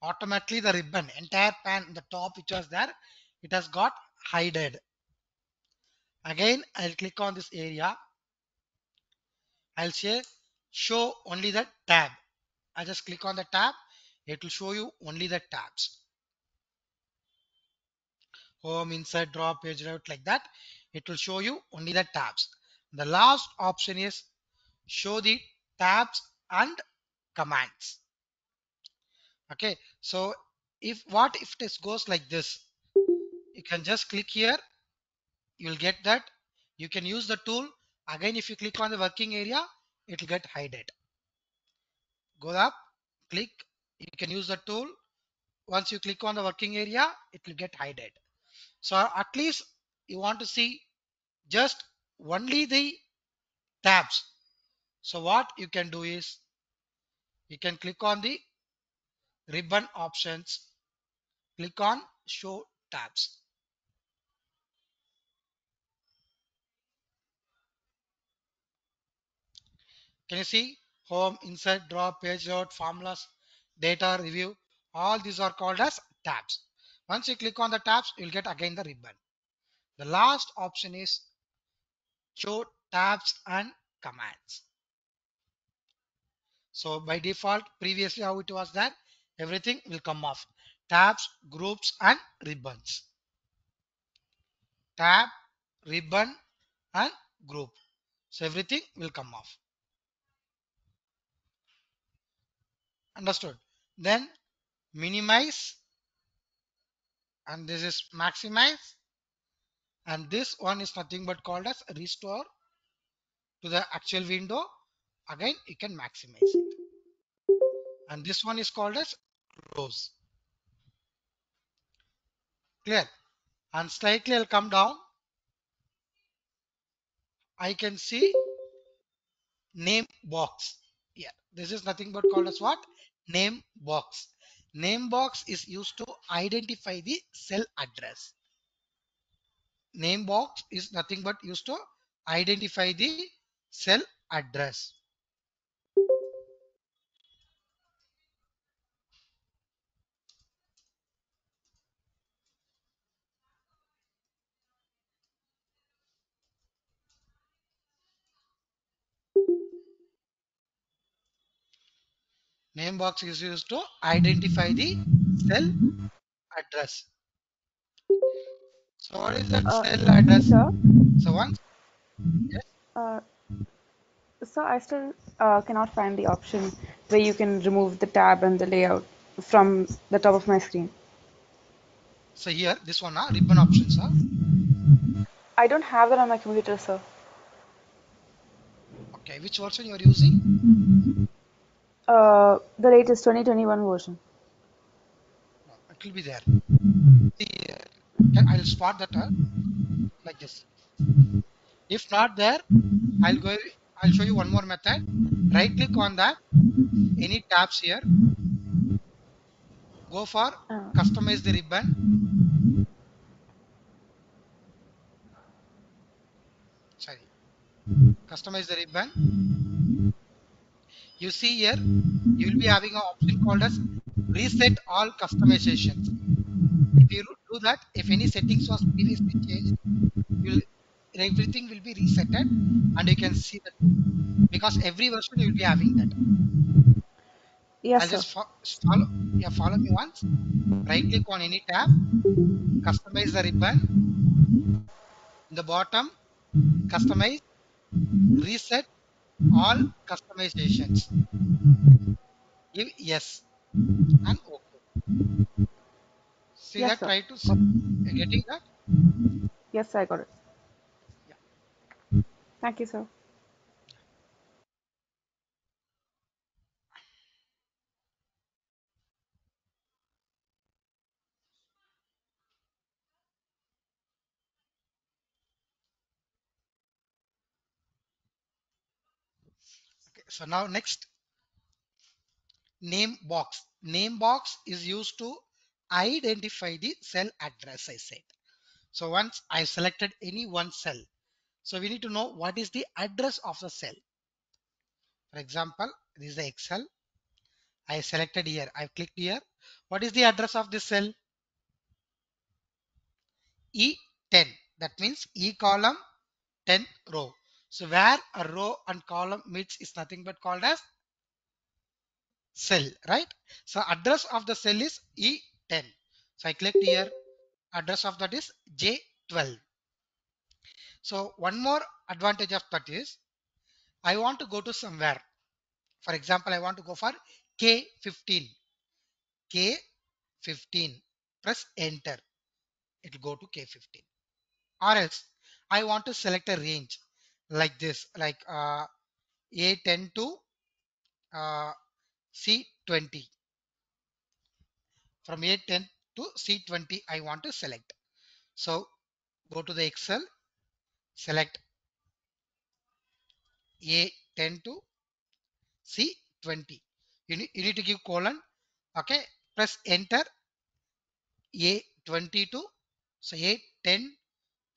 Automatically the ribbon entire pan the top which was there it has got hided. Again I'll click on this area. I'll say show only the tab. I just click on the tab. It will show you only the tabs home insert draw page layout like that it will show you only the tabs. The last option is show the tabs and commands. Okay so if what if this goes like this? You can just click here you'll get that. You can use the tool. Again if you click on the working area it will get hided. Go up click you can use the tool. Once you click on the working area it will get hided so at least you want to see just only the tabs. So what you can do is you can click on the ribbon options. Click on show tabs. Can you see? Home insert draw page load formulas data review. All these are called as tabs Once you click on the tabs, you'll get again the ribbon. The last option is show tabs and commands. So by default, previously how it was there, everything will come off. Tabs, groups and ribbons. Tab, ribbon and group. So everything will come off. Understood? Then minimize and this is maximize. And this one is nothing but called as restore to the actual window. Again you can maximize it. And this one is called as close. Clear? And slightly I'll come down. I can see name box. Yeah this is nothing but called as what? Name box name box is used to identify the cell address. Name box is nothing but used to identify the cell address name box is used to identify the cell address so what is that Uh, cell address Sir, so once uh, so I still uh, cannot find the option where you can remove the tab and the layout from the top of my screen. so here this one ah, ribbon options ah. I don't have that on my computer, sir. okay which version you are using Uh, the latest 2021 version. It will be there. Uh, I'll spot that uh, like this. If not there I'll go I'll show you one more method. Right click on that any tabs here. Go for Uh, customize the ribbon. Sorry. Customize the ribbon you see here you will be having an option called as reset all customizations. If you do that if any settings was previously changed will everything will be resetted and you can see that because every version you will be having that. Yes, I'll sir. just fo- follow yeah follow me once. Right click on any tab customize the ribbon in the bottom customize reset all customizations give yes and okay see Yes, that sir. try to see, getting that Yes, I got it. Yeah. Thank you, sir. So now next name box. Name box is used to identify the cell address i said. So once i selected any one cell so we need to know what is the address of the cell. For example this is the excel. I selected here. I've clicked here. What is the address of this cell? E10 that means e column 10 row so where a row and column meets is nothing but called as cell right? So address of the cell is e10 so i clicked here address of that is j12 so one more advantage of that is i want to go to somewhere. For example i want to go for k15 k15 press enter. It will go to k15 or else i want to select a range like this like uh, a10 to uh, c20 from a10 to c20 i want to select. So go to the excel select a10 to c20 you need, you need to give colon okay? Press enter a20 to so a10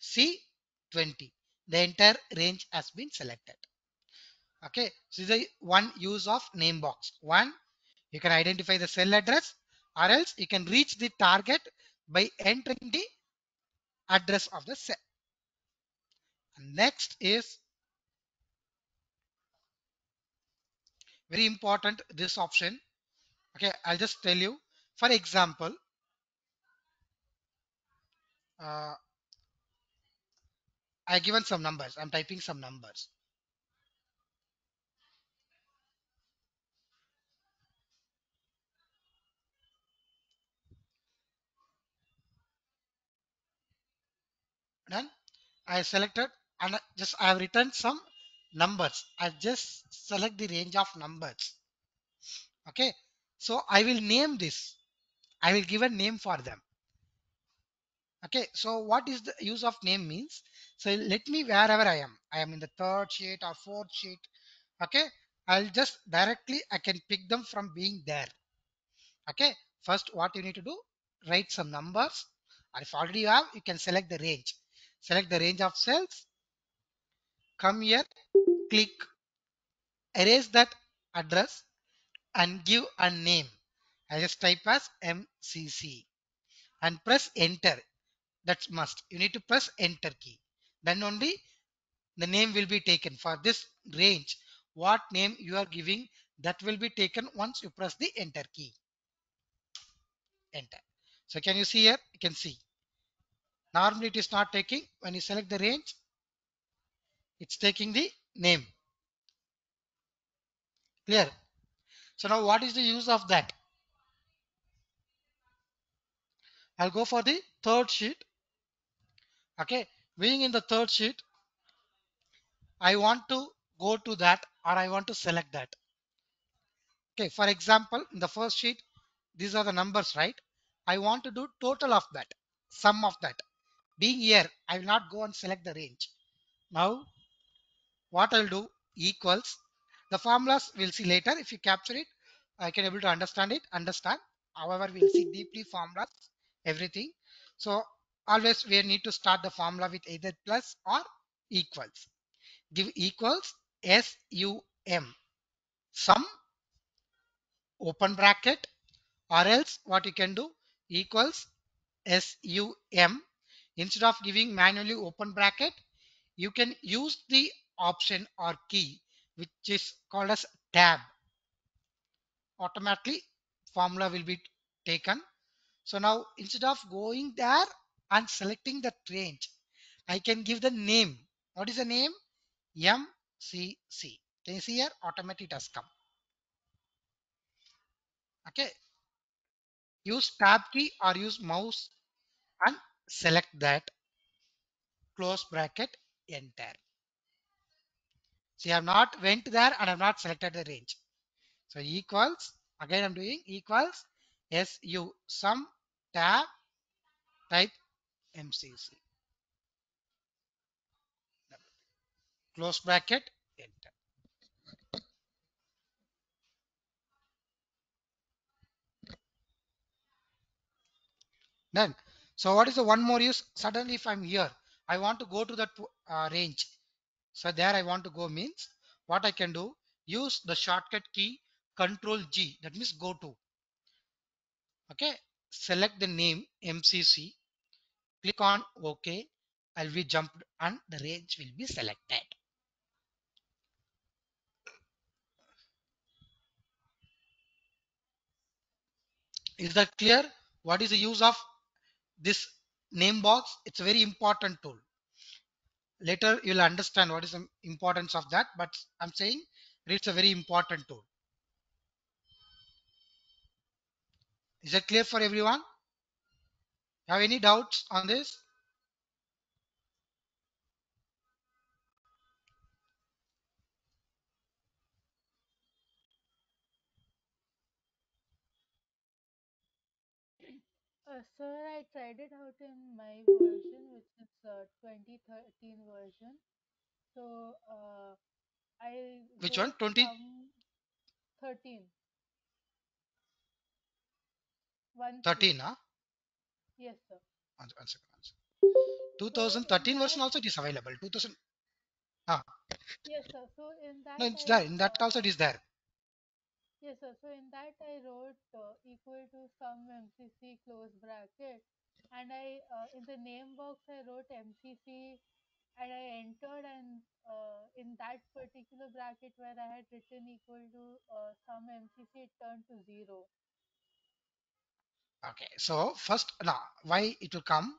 c20 the entire range has been selected okay so this is one use of name box one you can identify the cell address or else you can reach the target by entering the address of the cell. Next is very important this option. Okay, I'll just tell you. For example, uh, I given some numbers. I'm typing some numbers. Done. I selected and just I have written some numbers. I just select the range of numbers. Okay. So I will name this. I will give a name for them. Okay. So what is the use of name means? So let me wherever I am. I am in the third sheet or fourth sheet. Okay. I'll just directly I can pick them from being there. Okay. First what you need to do write some numbers or if already you have you can select the range select the range of cells come here click erase that address and give a name I just type as MCC and press enter that's must. You need to press enter key. Then only the name will be taken for this range. What name you are giving that will be taken once you press the enter key. Enter. So can you see here? You can see. Normally it is not taking. When you select the range it's taking the name. Clear? So now what is the use of that? I'll go for the third sheet okay? Being in the third sheet i want to go to that or i want to select that. Okay? For example in the first sheet these are the numbers right? I want to do total of that sum of that. Being here i will not go and select the range. Now what i'll do equals the formulas we'll see later. If you capture it i can able to understand it. Understand. However we'll see deeply formulas everything. So always we need to start the formula with either plus or equals. Give equals sum sum open bracket or else what you can do? Equals sum instead of giving manually open bracket you can use the option or key which is called as tab. Automatically formula will be taken. So now instead of going there and selecting the range. I can give the name. What is the name? Mcc can you see here? Automatically it has come. Okay. Use tab key or use mouse and select that. Close bracket enter. See i have not went there and i have not selected the range. So equals again i'm doing equals su sum tab type mcc close bracket enter. Done. So what is the one more use? Suddenly if i'm here i want to go to that uh, range. So there i want to go means what i can do? Use the shortcut key control g that means go to. Okay? Select the name mcc click on ok i'll be jumped and the range will be selected. Is that clear? What is the use of this name box? It's a very important tool. Later you'll understand what is the importance of that but i'm saying it's a very important tool. Is that clear for everyone have any doubts on this Uh, sir, I tried it out in my version, which is uh, 2013 version. So uh, I Which one? 20? some 13. One 13 huh? Yes, sir. One, one second, one second. So 2013 version also it is available 2000 ah Yes, sir. So in that, no it's there in that also it is there Yes, sir. So in that I wrote uh, equal to sum MCC close bracket and I uh, in the name box I wrote MCC and I entered and uh, in that particular bracket where I had written equal to uh, some MCC it turned to zero. Okay, so first now why it will come?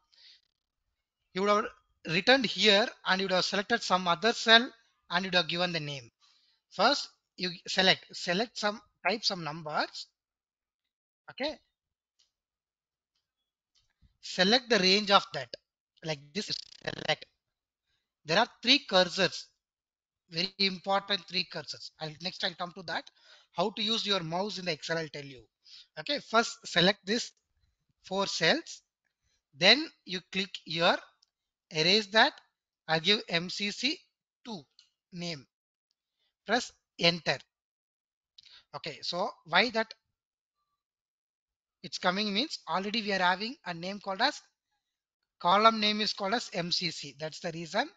You would have returned here and you would have selected some other cell and you would have given the name. First you select select some type some numbers. Okay, select the range of that. Like this select. There are three cursors. Very important three cursors. I'll next I'll come to that. How to use your mouse in the Excel I'll tell you okay first select this four cells. Then you click here erase that I'll give MCC2 name. Press enter. Okay so why that it's coming means already we are having a name called as column name is called as MCC that's the reason.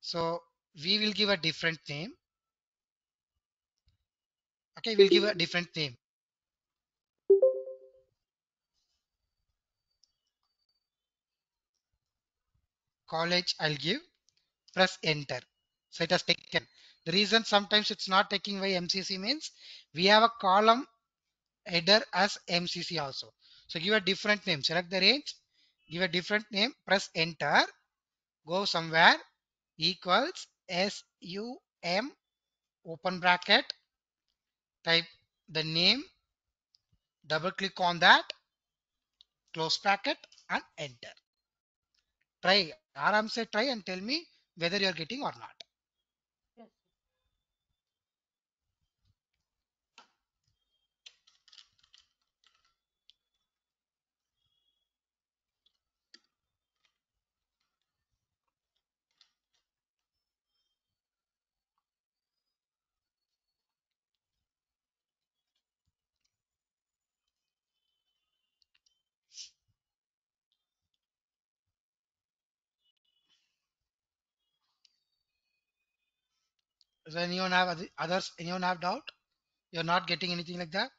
So we will give a different name. Okay we'll give a different name college I'll give. Press enter. So it has taken. The reason sometimes it's not taking away MCC means we have a column header as MCC also. So give a different name. Select the range. Give a different name. Press enter. Go somewhere. Equals sum open bracket. Type the name. Double click on that. Close bracket and enter. Try aram say try and tell me whether you are getting or not anyone have others anyone have doubt you're not getting anything like that?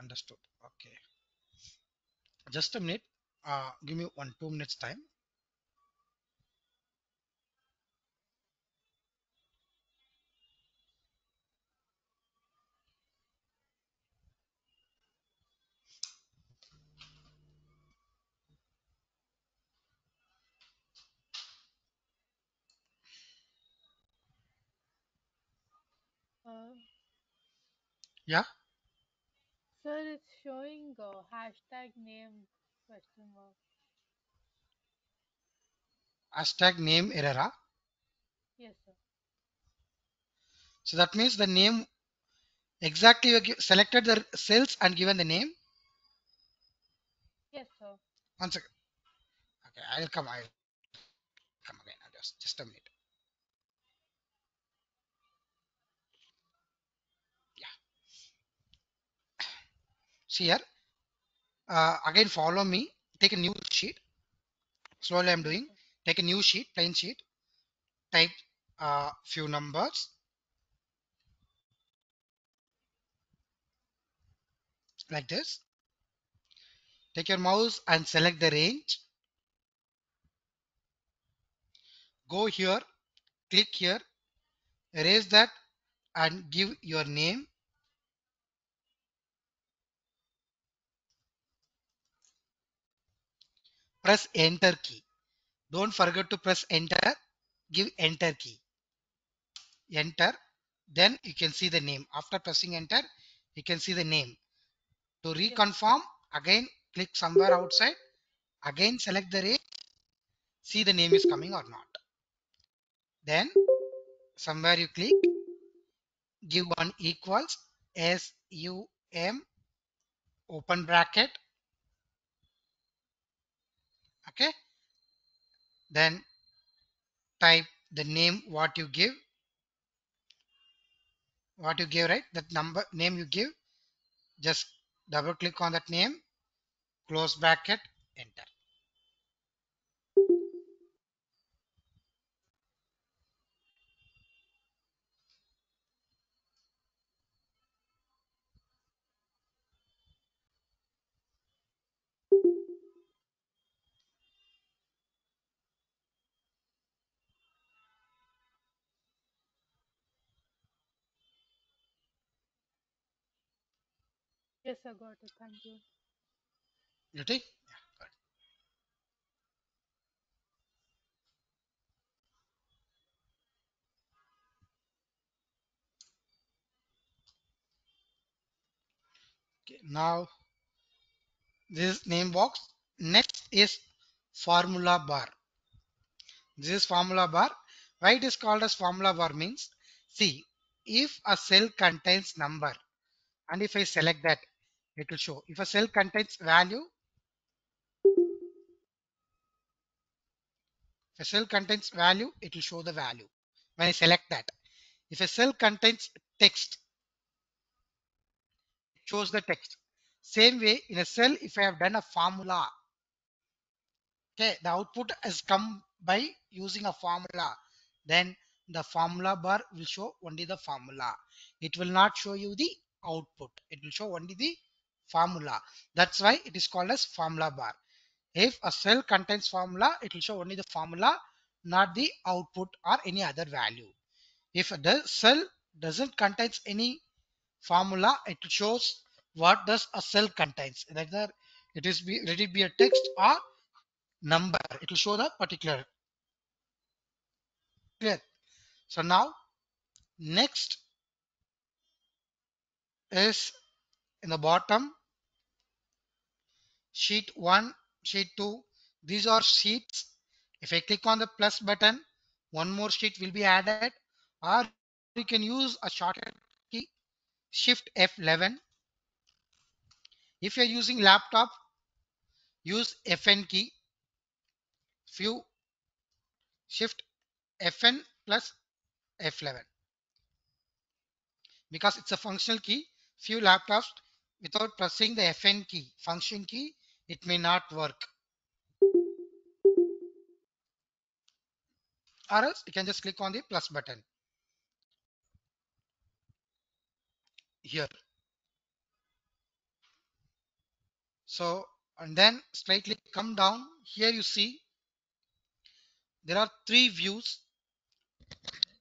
Understood. Okay. Just a minute. Uh give me one two minutes time Uh, yeah sir, it's showing uh, hashtag name question mark. hashtag name error huh? Yes, sir. so that means the name exactly you gi- selected the cells and given the name Yes, sir. one second okay i'll come i'll come again I'll just just a minute see here. Uh, again follow me. Take a new sheet. Slowly i'm doing. Take a new sheet plain sheet. Type uh, few numbers. Like this. Take your mouse and select the range. Go here. Click here. Erase that and give your name press enter key. Don't forget to press enter give enter key. Enter then you can see the name. After pressing enter you can see the name. To reconfirm again click somewhere outside. Again select the range see the name is coming or not. Then somewhere you click give one equals sum open bracket okay? Then type the name what you give. What you give right? That number name you give. Just double click on that name. Close bracket enter Yes, I got it. Thank you. You take? Yeah, good. Okay, now this name box. Next is formula bar. This is formula bar. Why it is called as formula bar means, see, if a cell contains number and if I select that, it will show. If a cell contains value, if a cell contains value, it will show the value when I select that. If a cell contains text, it shows the text. Same way in a cell, if I have done a formula, okay, the output has come by using a formula, then the formula bar will show only the formula. It will not show you the output. It will show only the formula. That's why it is called as formula bar. If a cell contains formula, it will show only the formula, not the output or any other value. If the cell doesn't contains any formula, it shows what does a cell contains. Whether it is be, let it be a text or number. It will show the particular. Clear. So now next is in the bottom. Sheet 1 sheet 2 these are sheets. If i click on the plus button one more sheet will be added. Or you can use a shortcut key shift f11 if you're using laptop use fn key. Few. Shift fn plus f11 because it's a functional key few laptops without pressing the fn key function key it may not work. Or else you can just click on the plus button. Here. So and then slightly come down. Here you see there are three views.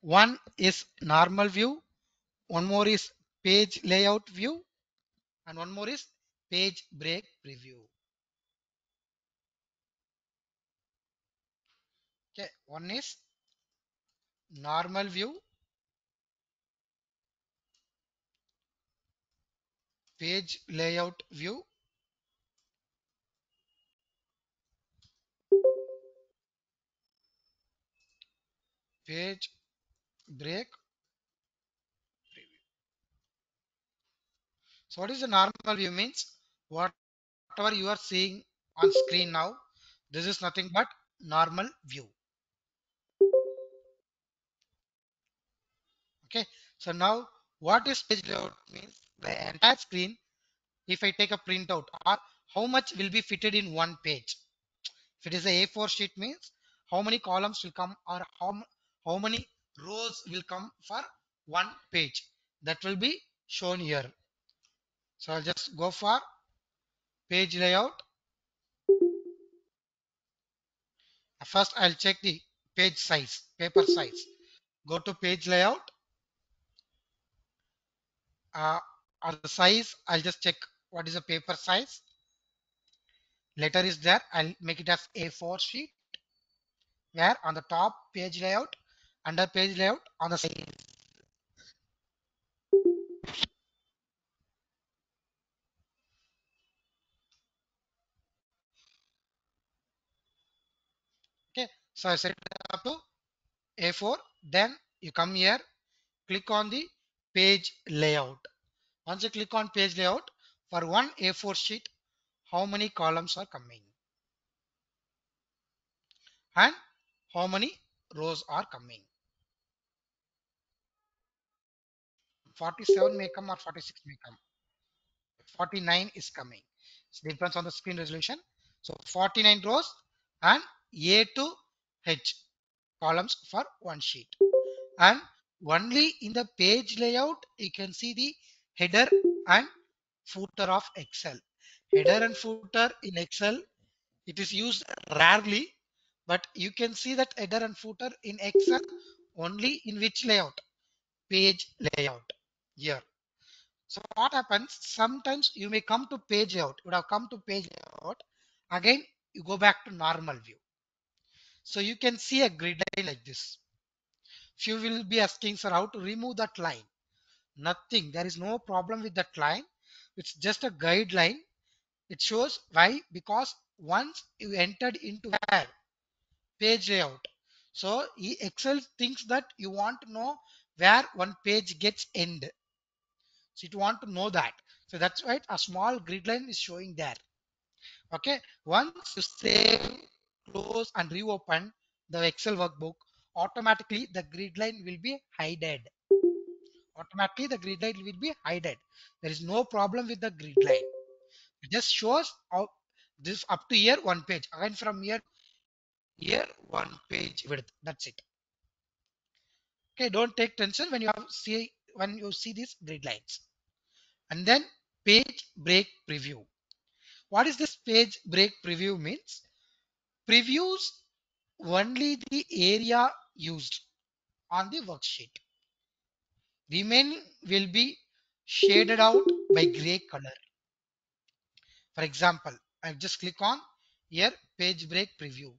One is normal view one more is page layout view and one more is page break preview. Okay one is normal view. Page layout view. Page break preview so what is the normal view means? Whatever you are seeing on screen now this is nothing but normal view. Okay? So now what is page layout means? The entire screen if i take a printout or how much will be fitted in one page? If it is a a4 sheet means how many columns will come or how, how many rows will come for one page? That will be shown here so i'll just go for page layout. First i'll check the page size paper size. Go to page layout. Uh, or the size i'll just check what is the paper size. Letter is there. I'll make it as a4 sheet. Where? On the top page layout. Under page layout. On the side so i set it up to a4 then you come here click on the page layout. Once you click on page layout for one a4 sheet how many columns are coming? And how many rows are coming? 47 may come or 46 may come. 49 is coming. It depends on the screen resolution. So 49 rows and a to h columns for one sheet and only in the page layout you can see the header and footer of excel header and footer in excel it is used rarely but you can see that header and footer in excel only in which layout page layout here So what happens? Sometimes you may come to page layout. You would have come to page layout. Again, you go back to normal view. So you can see a grid line like this. Few will be asking, sir, how to remove that line? Nothing. There is no problem with that line. It's just a guideline. It shows why because once you entered into where page layout. So Excel thinks that you want to know where one page gets end. So you want to know that. So that's why a small grid line is showing there. Okay. Once you save, close and reopen the Excel workbook, automatically the grid line will be hidden. Automatically the grid line will be hidden. There is no problem with the grid line. It just shows how this up to here one page. Again from here here one page width. That's it. Okay, don't take tension when you have see when you see these grid lines. And then page break preview. What is this page break preview means? Previews only the area used on the worksheet. Remaining will be shaded out by gray color. For example, I just click on here page break preview.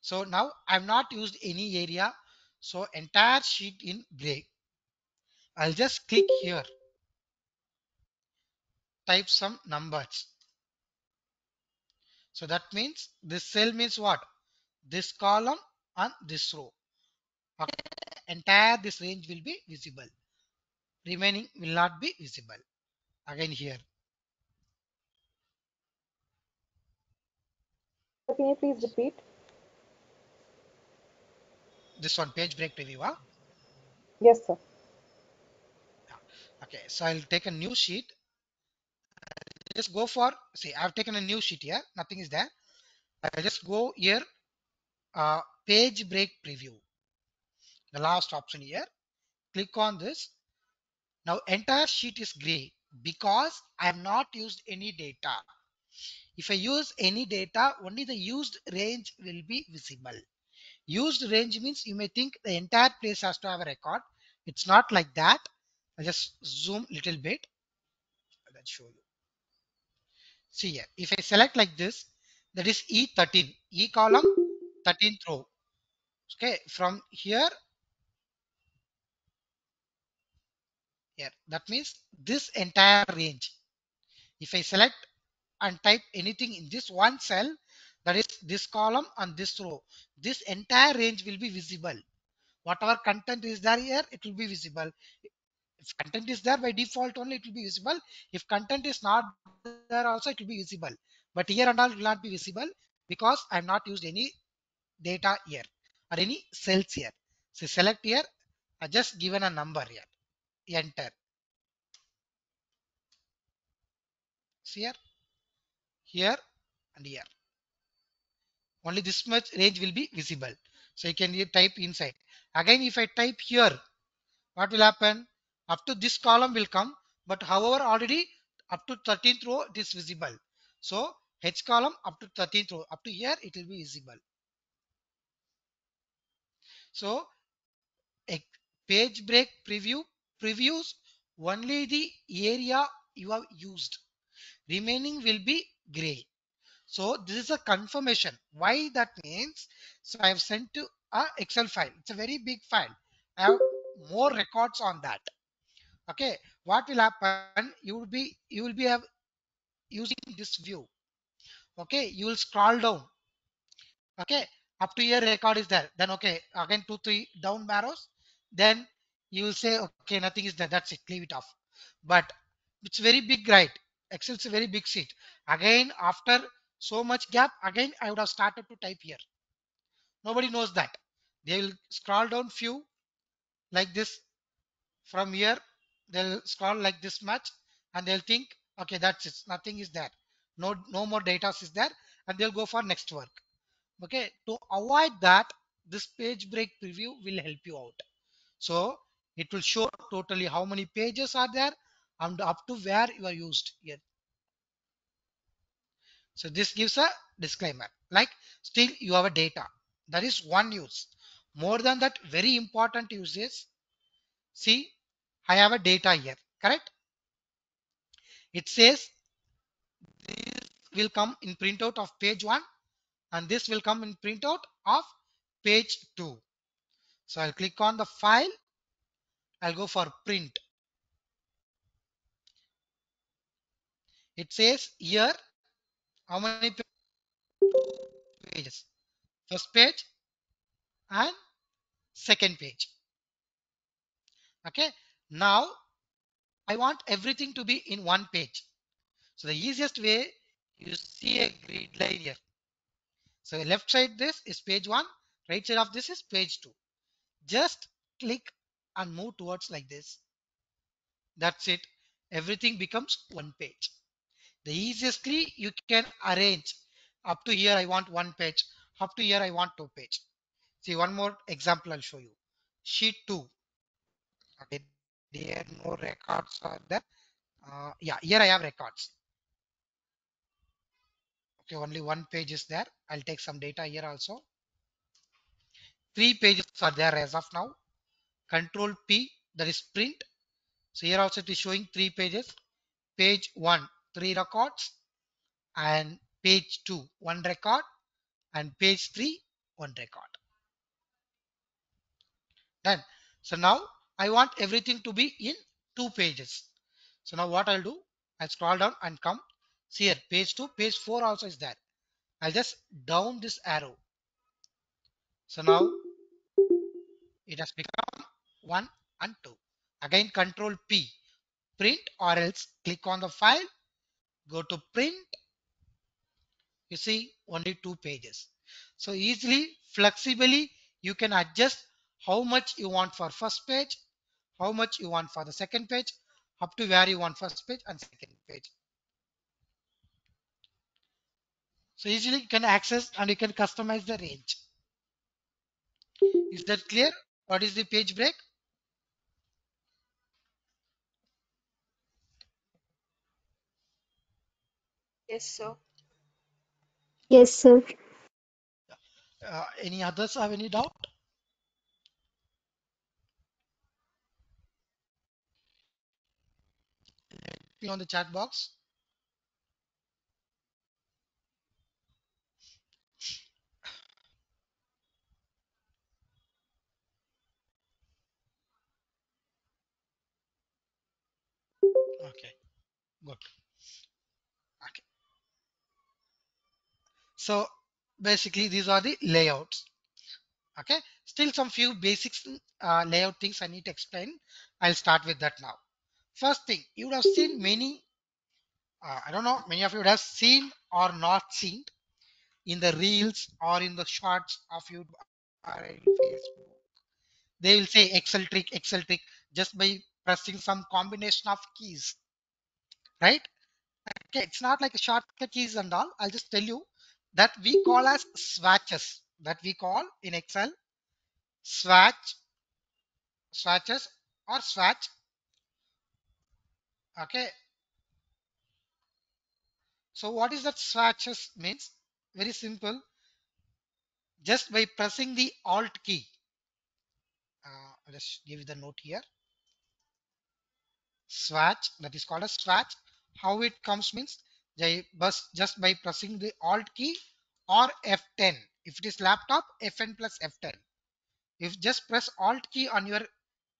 So now I've not used any area. So entire sheet in gray. I'll just click here. Type some numbers. So that means this cell means what? This column and this row. Okay. Entire this range will be visible. Remaining will not be visible. Again here. Can you please repeat? This one page break preview. Huh? Yes, sir. Okay, so I'll take a new sheet. Just go for, see, I've taken a new sheet here. Nothing is there. I'll just go here, uh, page break preview. The last option here. Click on this. Now entire sheet is gray because I have not used any data. If I use any data, only the used range will be visible. Used range means you may think the entire place has to have a record. It's not like that. I just zoom little bit. Let's show you. See here, if I select like this, that is E13, E column, 13th row. Okay, from here, here, that means this entire range. If I select and type anything in this one cell, that is this column and this row, this entire range will be visible. Whatever content is there here, it will be visible if content is there by default only it will be visible. If content is not there also it will be visible. But here and all will not be visible because i have not used any data here or any cells here. So select here. I just given a number here. Enter. See here? Here and here. Only this much range will be visible. So you can type inside. Again if i type here what will happen up to this column will come but however already up to 13th row it is visible. So h column up to 13th row. Up to here it will be visible. So a page break preview previews only the area you have used. Remaining will be gray. So this is a confirmation. Why that means? So i have sent to a excel file. It's a very big file. I have more records on that okay what will happen? You will be you will be have using this view. Okay you will scroll down. Okay up to your record is there. Then okay again two three down arrows. Then you will say okay nothing is there. That's it. Leave it off. But it's very big right? Excel is a very big sheet. Again after so much gap again i would have started to type here. Nobody knows that. They will scroll down few like this from here they'll scroll like this much and they'll think okay that's it. Nothing is there. No no more data is there and they'll go for next work. Okay? To avoid that this page break preview will help you out. So it will show totally how many pages are there and up to where you are used here. So this gives a disclaimer. Like still you have a data. That is one use. More than that very important use is see I have a data here, correct? It says this will come in printout of page one and this will come in printout of page two. So I'll click on the file. I'll go for print. It says here how many pages? First page and second page. Okay. Now I want everything to be in one page. So the easiest way you see a grid line here. So left side this is page one, right side of this is page two. Just click and move towards like this. That's it. Everything becomes one page. The easiestly you can arrange up to here I want one page, up to here I want two page. See one more example I'll show you. Sheet 2. Okay, there no records are there. Uh, yeah, here I have records. Okay, only one page is there. I'll take some data here also. Three pages are there as of now. Control P, that is print. So here also it is showing three pages. Page one, three records. And page two, one record. And page three, one record. Done. So now I want everything to be in two pages. So now what I'll do, I'll scroll down and come. See here, page 2, page 4 also is there. I'll just down this arrow. So now it has become 1 and 2. Again control P, print or else click on the file, go to print. You see only two pages. So easily, flexibly, you can adjust how much you want for first page, how much you want for the second page, up to where you want first page and second page. So easily you can access and you can customize the range. Is that clear? What is the page break? Yes, sir. Yes, sir. Uh, any others have any doubt? Be on the chat box. Okay, good. Okay. So basically these are the layouts. Okay, still some few basics uh, layout things I need to explain. I'll start with that now. First thing, you would have seen many, uh, I don't know, many of you would have seen or not seen in the reels or in the shorts of YouTube or in Facebook. They will say Excel trick, Excel trick just by pressing some combination of keys, right? Okay, it's not like a shortcut keys and all. I'll just tell you that we call as swatches that we call in Excel swatch, swatches or swatch. Okay. So what is that swatches means? Very simple. Just by pressing the Alt key. Uh, let's give you the note here. Swatch that is called a swatch. How it comes means just by pressing the Alt key or F10. If it is laptop, Fn plus F10. If just press Alt key on your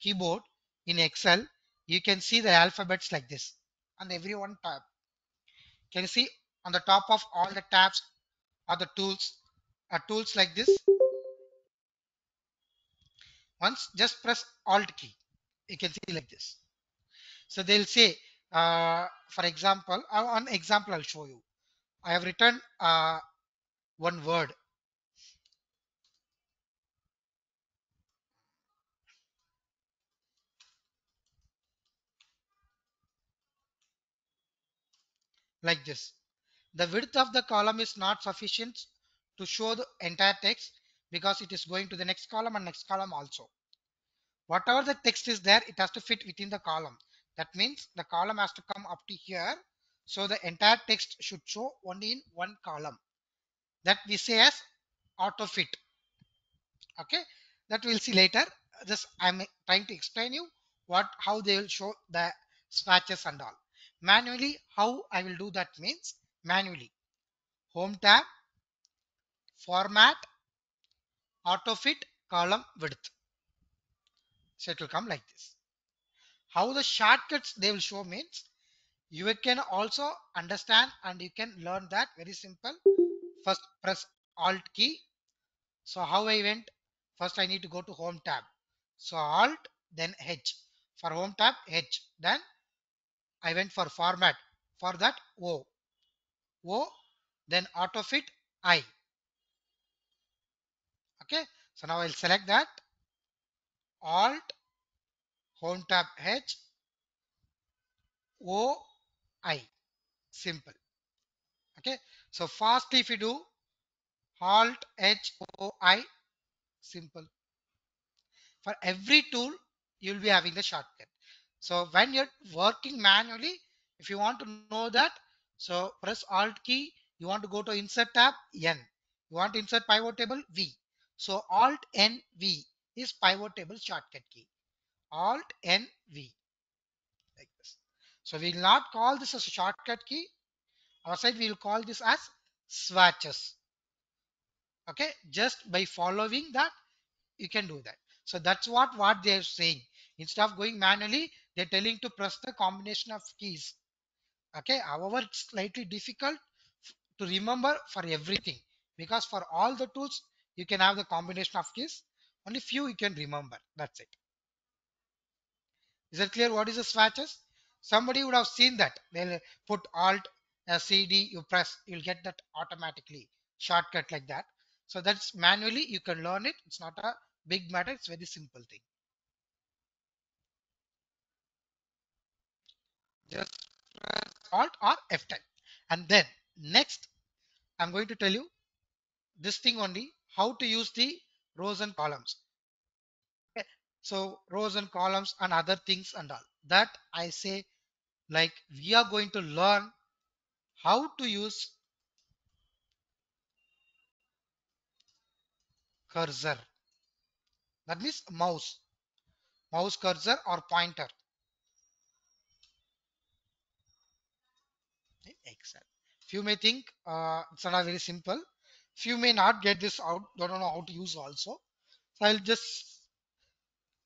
keyboard in Excel, you can see the alphabets like this on every one tab. Can you see on the top of all the tabs are the tools are tools like this. Once just press Alt key, you can see like this. So they'll say, uh, for example, uh, one example I'll show you. I have written uh, one word. Like this. The width of the column is not sufficient to show the entire text because it is going to the next column and next column also. Whatever the text is there, it has to fit within the column. That means the column has to come up to here. So the entire text should show only in one column. That we say as auto fit. Okay, that we'll see later. Just I'm trying to explain you what how they will show the snatches and all. Manually, how I will do that means manually. Home tab, format, auto fit, column width. So it will come like this. How the shortcuts they will show means you can also understand and you can learn that very simple. First press Alt key. So how I went? First I need to go to Home tab. So Alt then H. For Home tab H. Then I went for Format. For that O. O. Then Auto Fit I. Okay. So now I'll select that. Alt Home tab H. O I. Simple. Okay. So fast if you do Alt H O I. Simple. For every tool, you will be having the shortcut. So when you're working manually, if you want to know that, so press Alt key. You want to go to Insert tab, N. You want to insert pivot table, V. So Alt N V is pivot table shortcut key. Alt N V like this. So we will not call this as a shortcut key. Our side we will call this as swatches. Okay, just by following that, you can do that. So that's what what they are saying. Instead of going manually, they're telling to press the combination of keys. Okay, however, it's slightly difficult to remember for everything because for all the tools, you can have the combination of keys. Only few you can remember. That's it. Is that clear? What is the swatches? Somebody would have seen that. They'll put Alt, uh, CD, you press, you'll get that automatically. Shortcut like that. So that's manually you can learn it. It's not a big matter. It's very simple thing. Just press Alt or F10. And then next, I'm going to tell you this thing only, how to use the rows and columns. Okay. So rows and columns and other things and all that I say like we are going to learn how to use cursor. That means mouse, mouse cursor or pointer. In Excel. Few may think uh, it's not very simple. Few may not get this out, don't know how to use also. So I'll just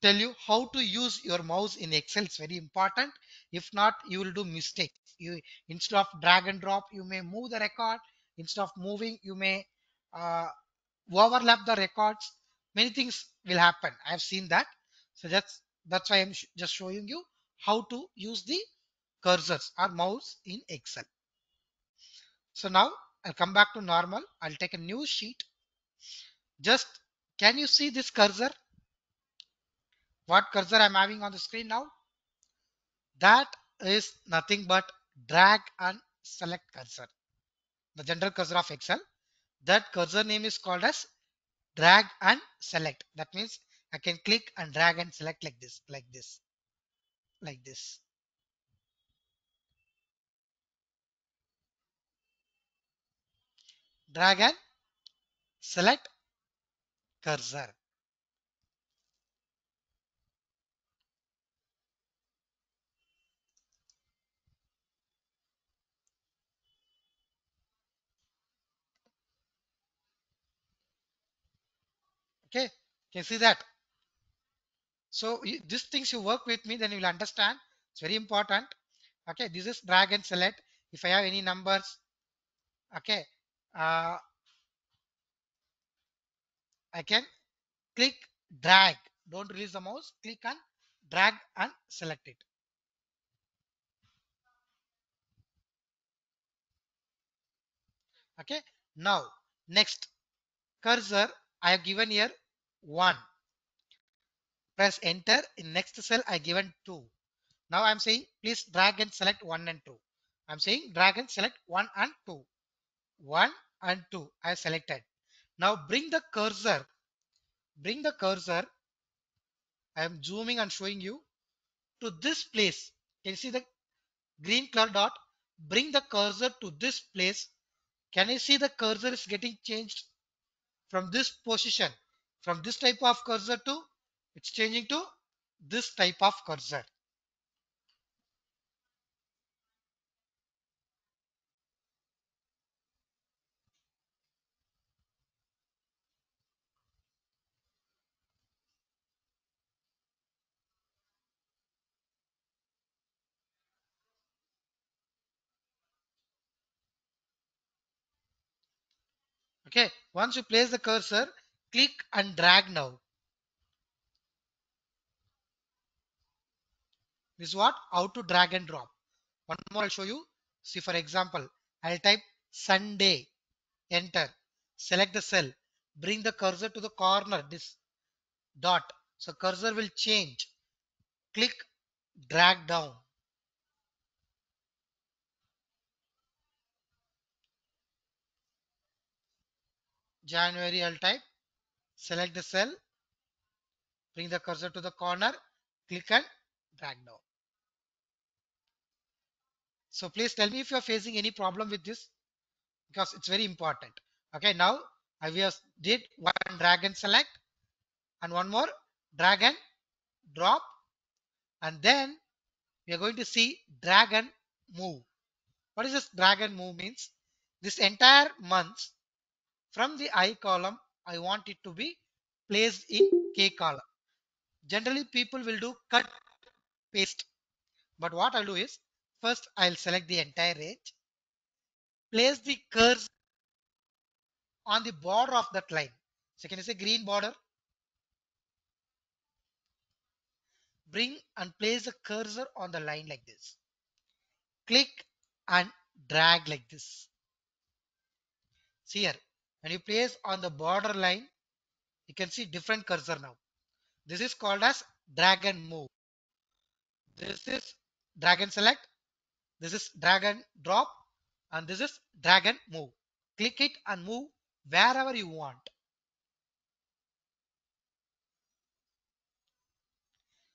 tell you how to use your mouse in Excel. It's very important. If not, you will do mistakes. You instead of drag and drop, you may move the record. Instead of moving, you may uh, overlap the records. Many things will happen. I have seen that. So that's that's why I'm just showing you how to use the cursors or mouse in Excel. So now I'll come back to normal. I'll take a new sheet. Just can you see this cursor? What cursor I'm having on the screen now? That is nothing but drag and select cursor. The general cursor of Excel. That cursor name is called as drag and select. That means I can click and drag and select like this, like this, like this. Drag and select cursor. Okay, can you see that? So these things you work with me, then you will understand. It's very important. Okay, this is drag and select. If I have any numbers, okay, uh, I can click drag. Don't release the mouse. Click and drag and select it. Okay. Now next cursor I have given here one. Press enter. In next cell I given two. Now I'm saying please drag and select one and two. I'm saying drag and select one and two. One and two I selected. Now bring the cursor. Bring the cursor. I am zooming and showing you to this place. Can you see the green color dot? Bring the cursor to this place. Can you see the cursor is getting changed from this position? From this type of cursor to it's changing to this type of cursor. Okay, once you place the cursor, click and drag now. This is what? How to drag and drop. One more I'll show you. See for example, I'll type Sunday, enter, select the cell, bring the cursor to the corner, this dot. So cursor will change. Click, drag down. January I'll type, select the cell, bring the cursor to the corner, click and drag down. So please tell me if you are facing any problem with this because it's very important. Okay, now I just did one drag and select and one more drag and drop and then we are going to see drag and move. What is this drag and move means? This entire month from the I column, I want it to be placed in K column. Generally people will do cut paste. But what I'll do is first I'll select the entire range place the cursor on the border of that line. So can you say green border? Bring and place the cursor on the line like this. Click and drag like this. See here when you place on the border line you can see different cursor now. This is called as drag and move. This is drag and select. This is drag and drop. And this is drag and move. Click it and move wherever you want.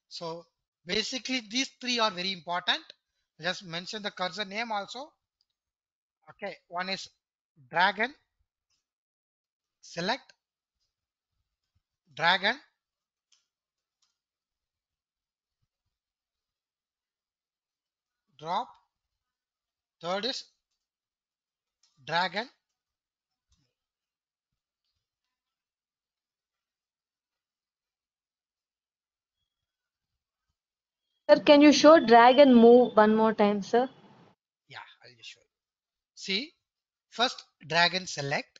So basically these three are very important. Just mention the cursor name also. Okay one is drag and select drag and drop. Third is drag and Sir, can you show drag and move one more time, sir? yeah i'll just show you. See first drag and select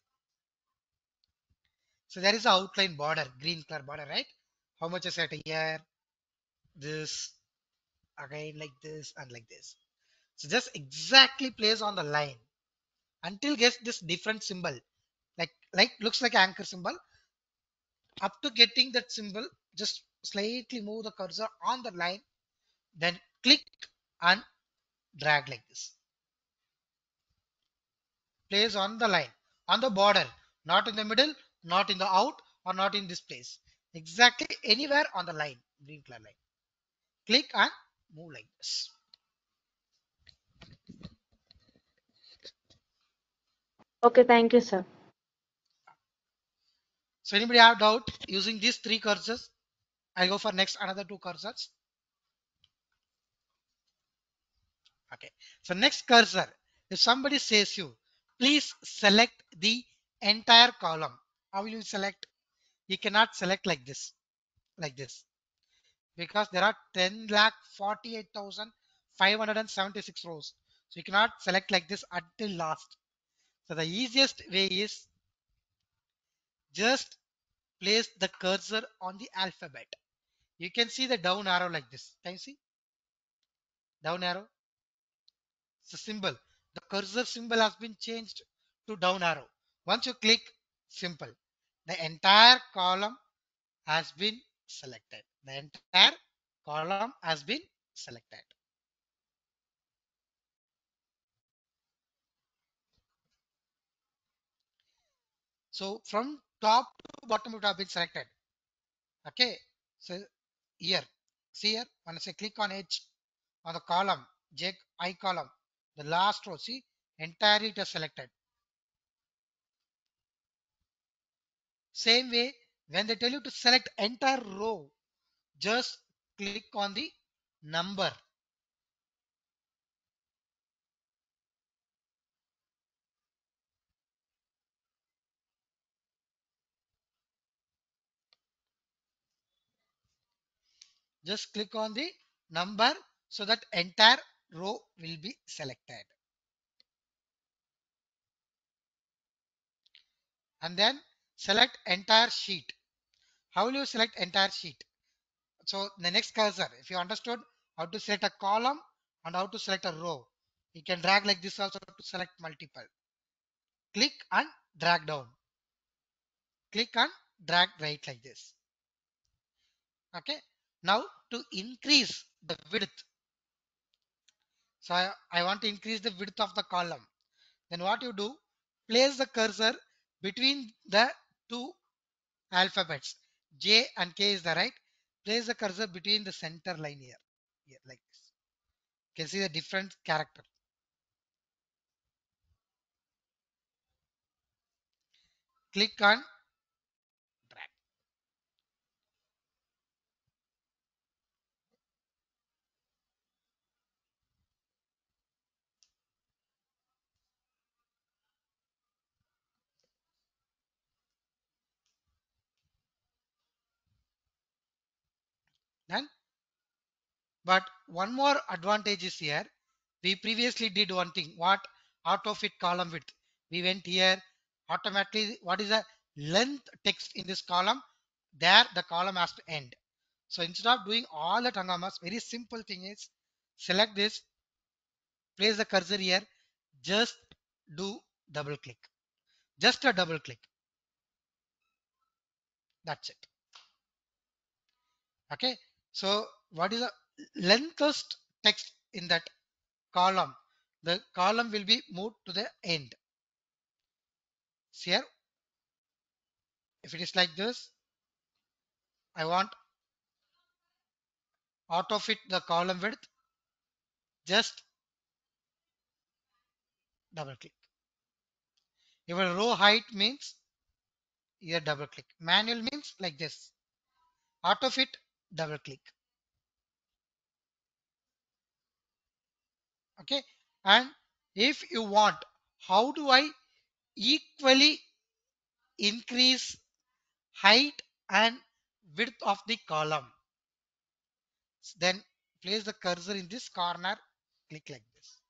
so there is an outline border green color border right? How much is it here this again like this and like this. So just exactly place on the line. Until gets this different symbol. Like like looks like anchor symbol. Up to getting that symbol just slightly move the cursor on the line. Then click and drag like this. Place on the line. On the border. Not in the middle not in the out or not in this place. Exactly anywhere on the line green color line. Click and move like this. Okay, thank you, sir. so anybody have doubt using these three cursors? I'll go for next another two cursors. Okay. So next cursor if somebody says you please select the entire column how will you select you cannot select like this like this. Because there are 10 lakh 48,576 rows. So you cannot select like this until last. So the easiest way is just place the cursor on the alphabet. You can see the down arrow like this. Can you see? Down arrow. It's a symbol. The cursor symbol has been changed to down arrow. Once you click simple the entire column has been selected. The entire column has been selected. So from top to bottom it have been selected. Okay? So here. See here? When i say click on edge on the column j i column the last row. See? Entirely it is selected same way when they tell you to select entire row just click on the number. Just click on the number so that entire row will be selected. And then select entire sheet. How will you select entire sheet? So the next cursor, if you understood how to select a column and how to select a row, you can drag like this also to select multiple. Click and drag down. Click and drag right like this. Okay. Now to increase the width. So I, I want to increase the width of the column. Then what you do, place the cursor between the two alphabets. J and K is the right. Place the cursor between the center line here. Here like this. You can see the different character. Click on drag. Done. But one more advantage is here. We previously did one thing. What? Auto fit column width. We went here automatically. What is the length text in this column? There the column has to end. So instead of doing all the tangamas, very simple thing is select this, place the cursor here, just do double click. Just a double click. That's it. Okay. So what is the lengthest text in that column? The column will be moved to the end. See here. If it is like this, I want auto fit the column width. Just double click. Your row height means here double click. Manual means like this. Auto fit double click. Okay. And if you want, how do I equally increase height and width of the column? Then place the cursor in this corner, click like this.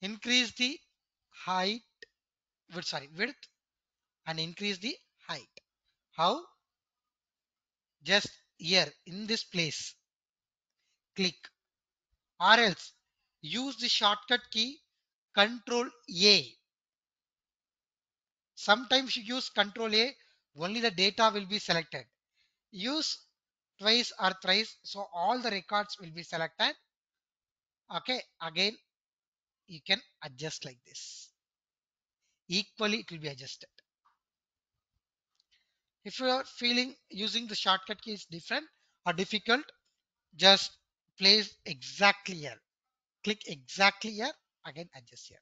Increase the height, width, sorry, width and increase the height. How? Just here in this place, click or else use the shortcut key control A. Sometimes you use control A, only the data will be selected. Use twice or thrice, so all the records will be selected. Okay, again, you can adjust like this. Equally, it will be adjusted. If you are feeling using the shortcut key is different or difficult, just place exactly here. Click exactly here, again adjust here.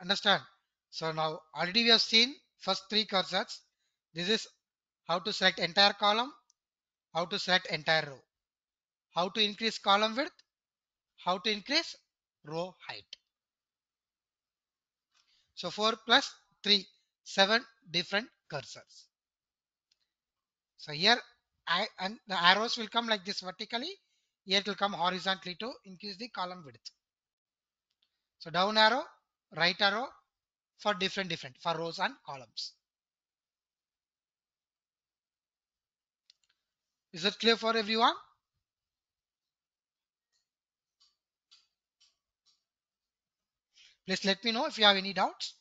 Understand? So now already we have seen first three cursors. This is how to select entire column, how to select entire row, how to increase column width, how to increase row height. So 4 plus 3, 7 different cursors. So here I, and the arrows will come like this vertically. Here it will come horizontally to increase the column width. So down arrow, right arrow for different different for rows and columns. Is it clear for everyone? Please let me know if you have any doubts.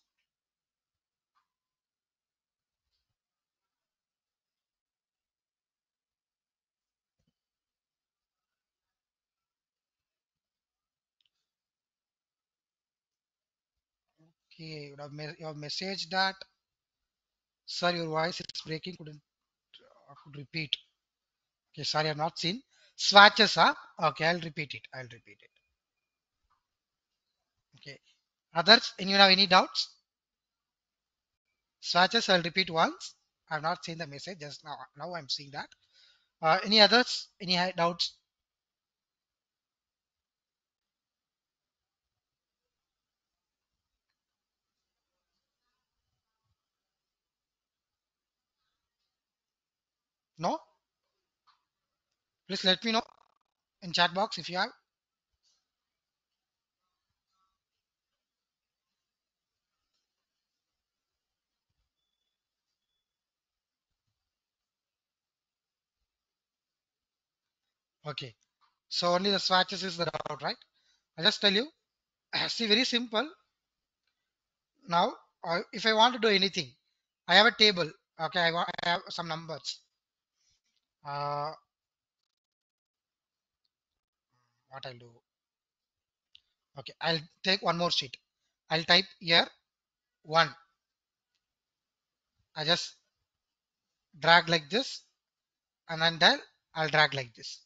Okay, you have, you have messaged that. Sir, your voice is breaking. Couldn't I could repeat. Okay, sorry, I've not seen. Swatches, huh? Okay, I'll repeat it. I'll repeat it. Others, any you have any doubts? Swatches, I'll repeat once. I've not seen the message just now. Now I'm seeing that. Uh, any others? Any doubts? No? Please let me know in chat box if you have. Okay. So only the swatches is the doubt, right? I just tell you. See, very simple. Now, uh, if I want to do anything, I have a table. Okay, I, want, I have some numbers. Uh, what I'll do? Okay, I'll take one more sheet. I'll type here one. I just drag like this, and then I'll drag like this.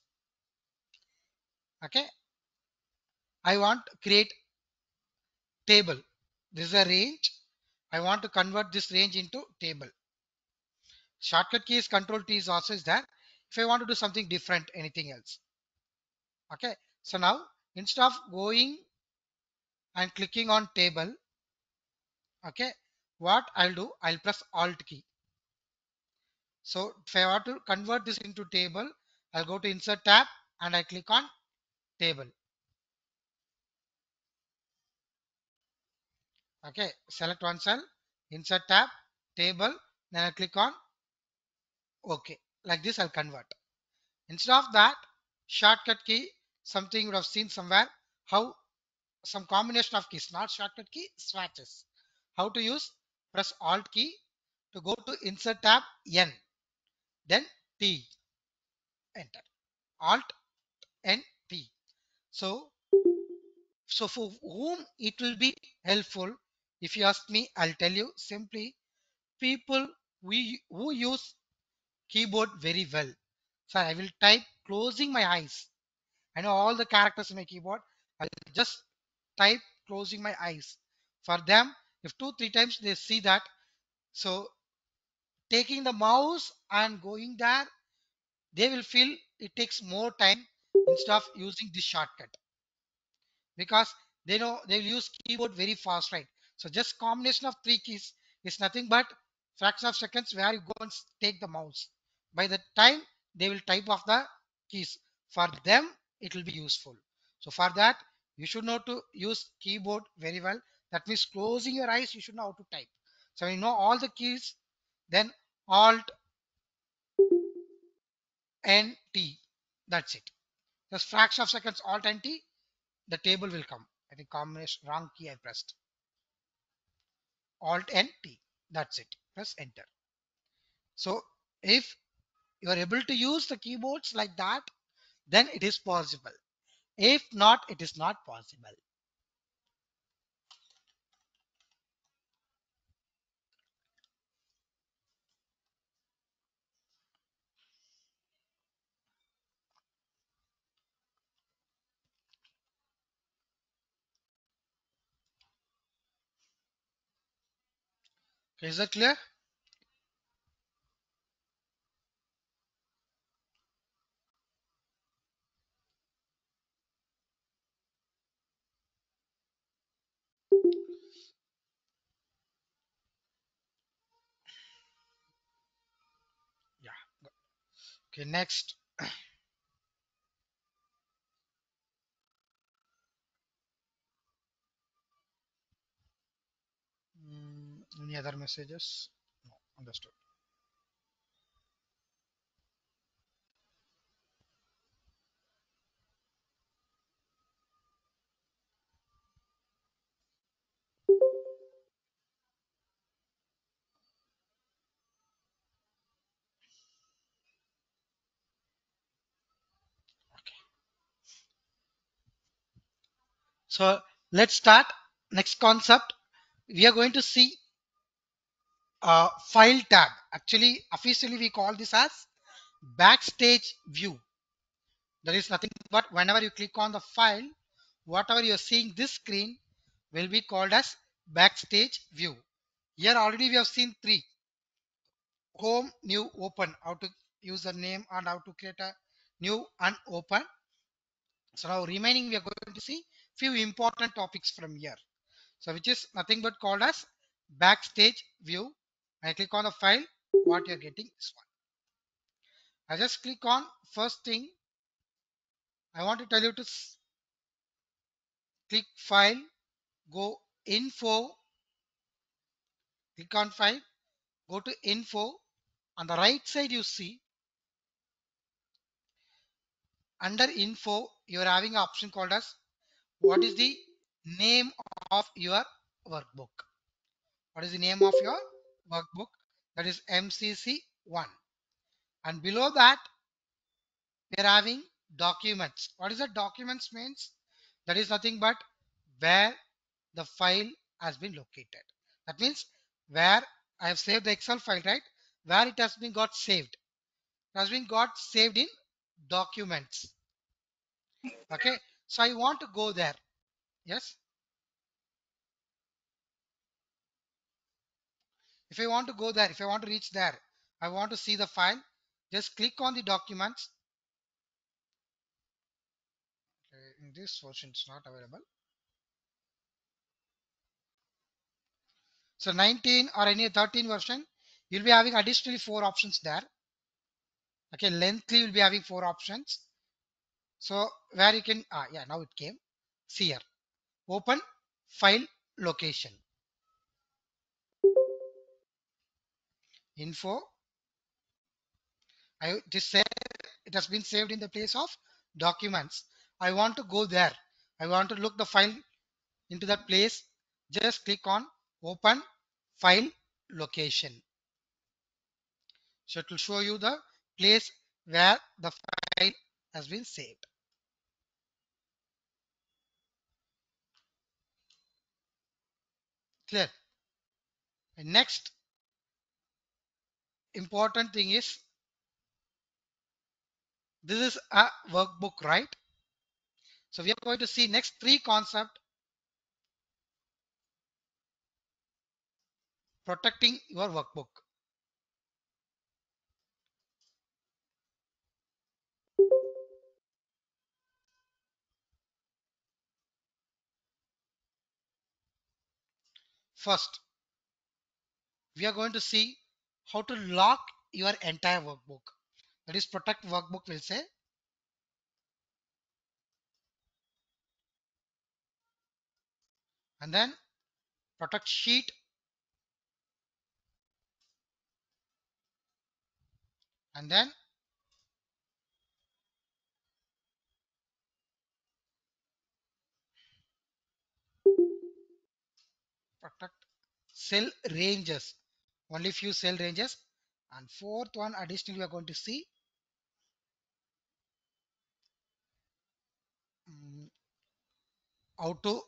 Okay. I want to create table. This is a range. I want to convert this range into table. Shortcut key is control T is also is there. If I want to do something different, anything else. Okay. So now instead of going and clicking on table, okay, what I'll do, I'll press Alt key. So if I want to convert this into table, I'll go to insert tab and I click on table. Okay, select one cell, insert tab, table, then I click on OK. Like this, I'll convert. Instead of that, shortcut key, something you would have seen somewhere, how some combination of keys, not shortcut key, swatches. How to use, press Alt key to go to insert tab, N, then T, enter. Alt, N. So, so for whom it will be helpful, if you ask me, I'll tell you simply people we who use keyboard very well. So I will type closing my eyes. I know all the characters in my keyboard. I'll just type closing my eyes. For them, if two, three times they see that, so taking the mouse and going there, they will feel it takes more time instead of using this shortcut because they know they will use keyboard very fast, right? So just combination of three keys is nothing but fraction of seconds where you go and take the mouse. By the time they will type of the keys. For them, it will be useful. So for that, you should know to use keyboard very well. That means closing your eyes, you should know how to type. So you know all the keys, then Alt and T. That's it. Just fraction of seconds Alt and T, the table will come. I think combination wrong key I pressed. Alt and T. That's it. Press enter. So if you are able to use the keyboards like that, then it is possible. If not, it is not possible. Is that clear? Yeah. Okay, next. Any other messages? No, understood. So let's start. Next concept, we are going to see a file tab. Actually, officially we call this as backstage view. There is nothing but whenever you click on the file, whatever you're seeing this screen, will be called as backstage view. Here already we have seen three. Home, new, open. How to use the name and how to create a new and open. So now remaining we are going to see few important topics from here. So which is nothing but called as backstage view. I click on the file, what you're getting is one. I just click on first thing. I want to tell you to click file, go info, click on file, go to info. On the right side you see under info you are having option called as what is the name of your workbook. What is the name of your workbook? That is MCC1. And below that, we are having documents. What is that documents means? That is nothing but where the file has been located. That means where I have saved the Excel file, right? Where it has been got saved. It has been got saved in documents. Okay. So I want to go there. Yes. If I want to go there, if I want to reach there, I want to see the file, just click on the documents. In this version, it's not available. So 19 or any 13 version, you'll be having additionally four options there. Okay, lengthly you'll be having four options. So where you can, ah, yeah, now it came. See here, open file location. Info. I just said it has been saved in the place of documents. I want to go there. I want to look the file into that place. Just click on open file location. So it will show you the place where the file has been saved. Clear? And next important thing is this is a workbook right? So we are going to see next three concept. Protecting your workbook. First we are going to see how to lock your entire workbook. That is protect workbook will say. And then protect sheet. And then protect cell ranges only few cell ranges. And fourth one additionally we are going to see um, how to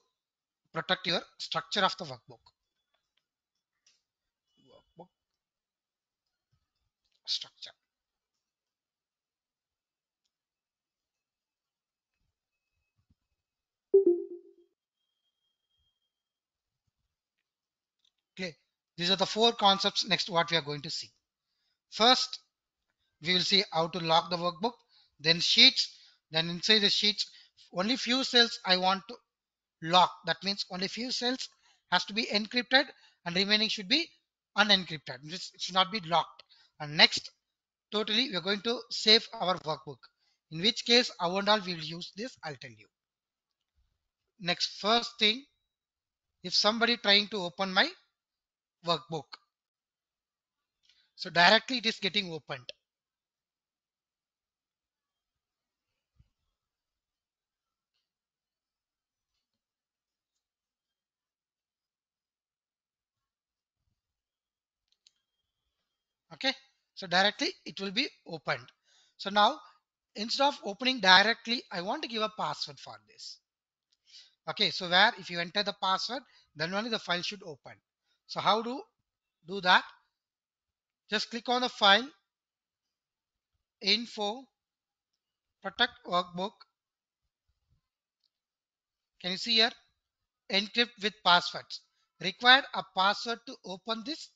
protect your structure of the workbook. Workbook. Structure these are the four concepts next what we are going to see. First, we will see how to lock the workbook, then sheets, then inside the sheets, only few cells I want to lock. That means only few cells has to be encrypted and remaining should be unencrypted. It should not be locked. And next, totally we are going to save our workbook. In which case, how and all we will use this, I'll tell you. Next, first thing, if somebody trying to open my workbook. So directly it is getting opened. Okay, so directly it will be opened. So now instead of opening directly, I want to give a password for this. Okay, so where if you enter the password, then only the file should open. So how to do that? Just click on the file, info, protect workbook. Can you see here? encrypt with passwords. Require a password to open this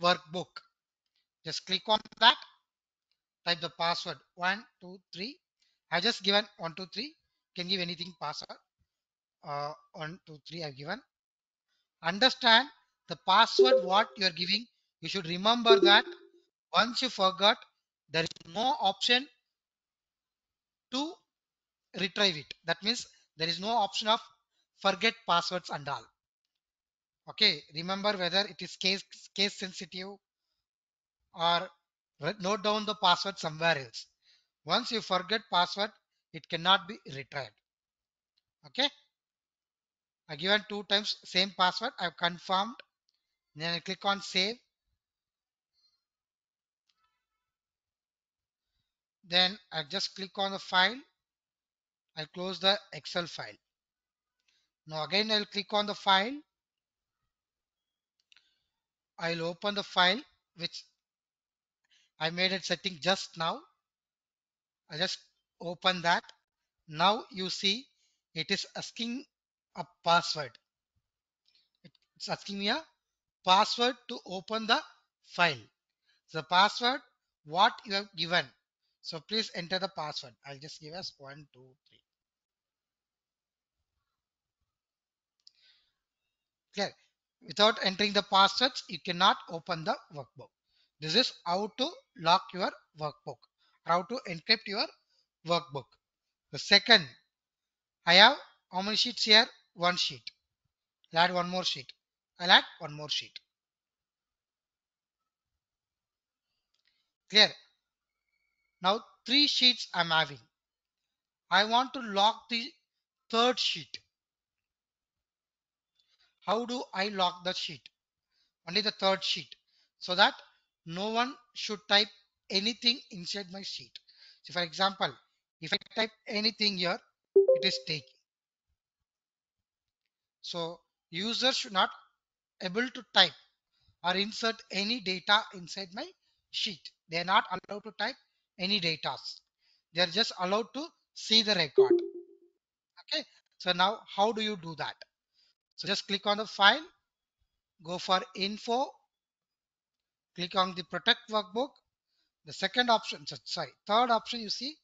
workbook. Just click on that. Type the password one, two, three. I just given one, two, three. Can give anything password. Uh, one, two, three. I've given. Understand the password what you are giving. You should remember that once you forgot, there is no option to retrieve it. That means there is no option of forget passwords and all. Okay, remember whether it is case case sensitive or note down the password somewhere else. Once you forget password, it cannot be retrieved. Okay. I given two times same password. I've confirmed. Then I click on save. Then I just click on the file. I'll close the Excel file. Now again I'll click on the file. I'll open the file which I made a setting just now. I just open that. Now you see it is asking a password. It's asking me a password to open the file. The password what you have given. So please enter the password. I'll just give us one, two, three. Clear. Without entering the passwords, you cannot open the workbook. This is how to lock your workbook, how to encrypt your workbook. The second, I have how many sheets here? One sheet. I'll add one more sheet. I'll add one more sheet. Clear. Now three sheets I'm having. I want to lock the third sheet. How do I lock the sheet? Only the third sheet. So that no one should type anything inside my sheet. So for example, if I type anything here, it is taking. So user should not able to type or insert any data inside my sheet. They are not allowed to type any data. They are just allowed to see the record. Okay. So now how do you do that? So just click on the file, go for info, click on the protect workbook. The second option, sorry, third option you see,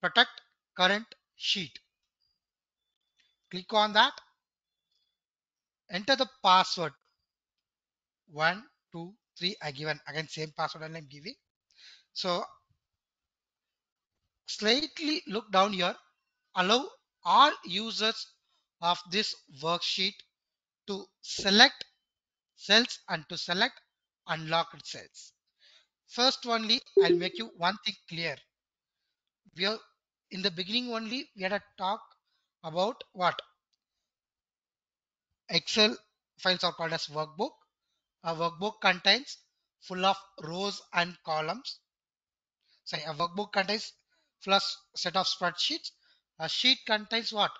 protect current sheet. Click on that. Enter the password. One, two, three. I given again same password and I'm giving. So slightly look down here. Allow all users of this worksheet to select cells and to select unlocked cells. First only I'll make you one thing clear. We are in the beginning only we had a talk about what Excel files are called as workbook. A workbook contains full of rows and columns. Sorry, a workbook contains plus set of spreadsheets. A sheet contains what?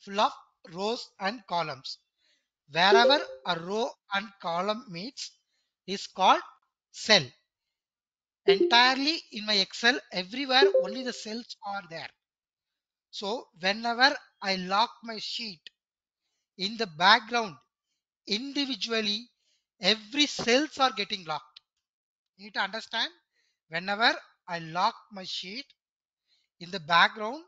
Full of rows and columns. Wherever a row and column meets is called cell. Entirely in my Excel, everywhere only the cells are there. So whenever I lock my sheet in the background, individually, every cells are getting locked. You need to understand whenever I lock my sheet in the background,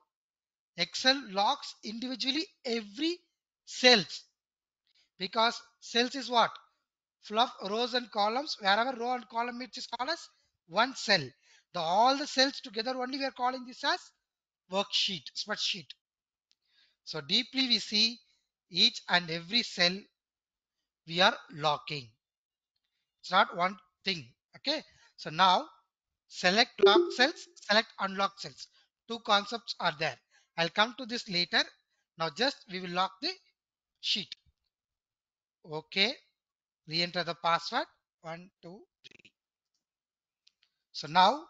Excel locks individually every cells because cells is what? Full of rows and columns. Wherever row and column meets is called as one cell. The all the cells together only we are calling this as worksheet, spreadsheet. So deeply we see each and every cell we are locking. It's not one thing. Okay. So now select lock cells, select unlock cells. Two concepts are there. I'll come to this later. Now just we will lock the sheet. Okay. Re-enter the password. One, two, three. So now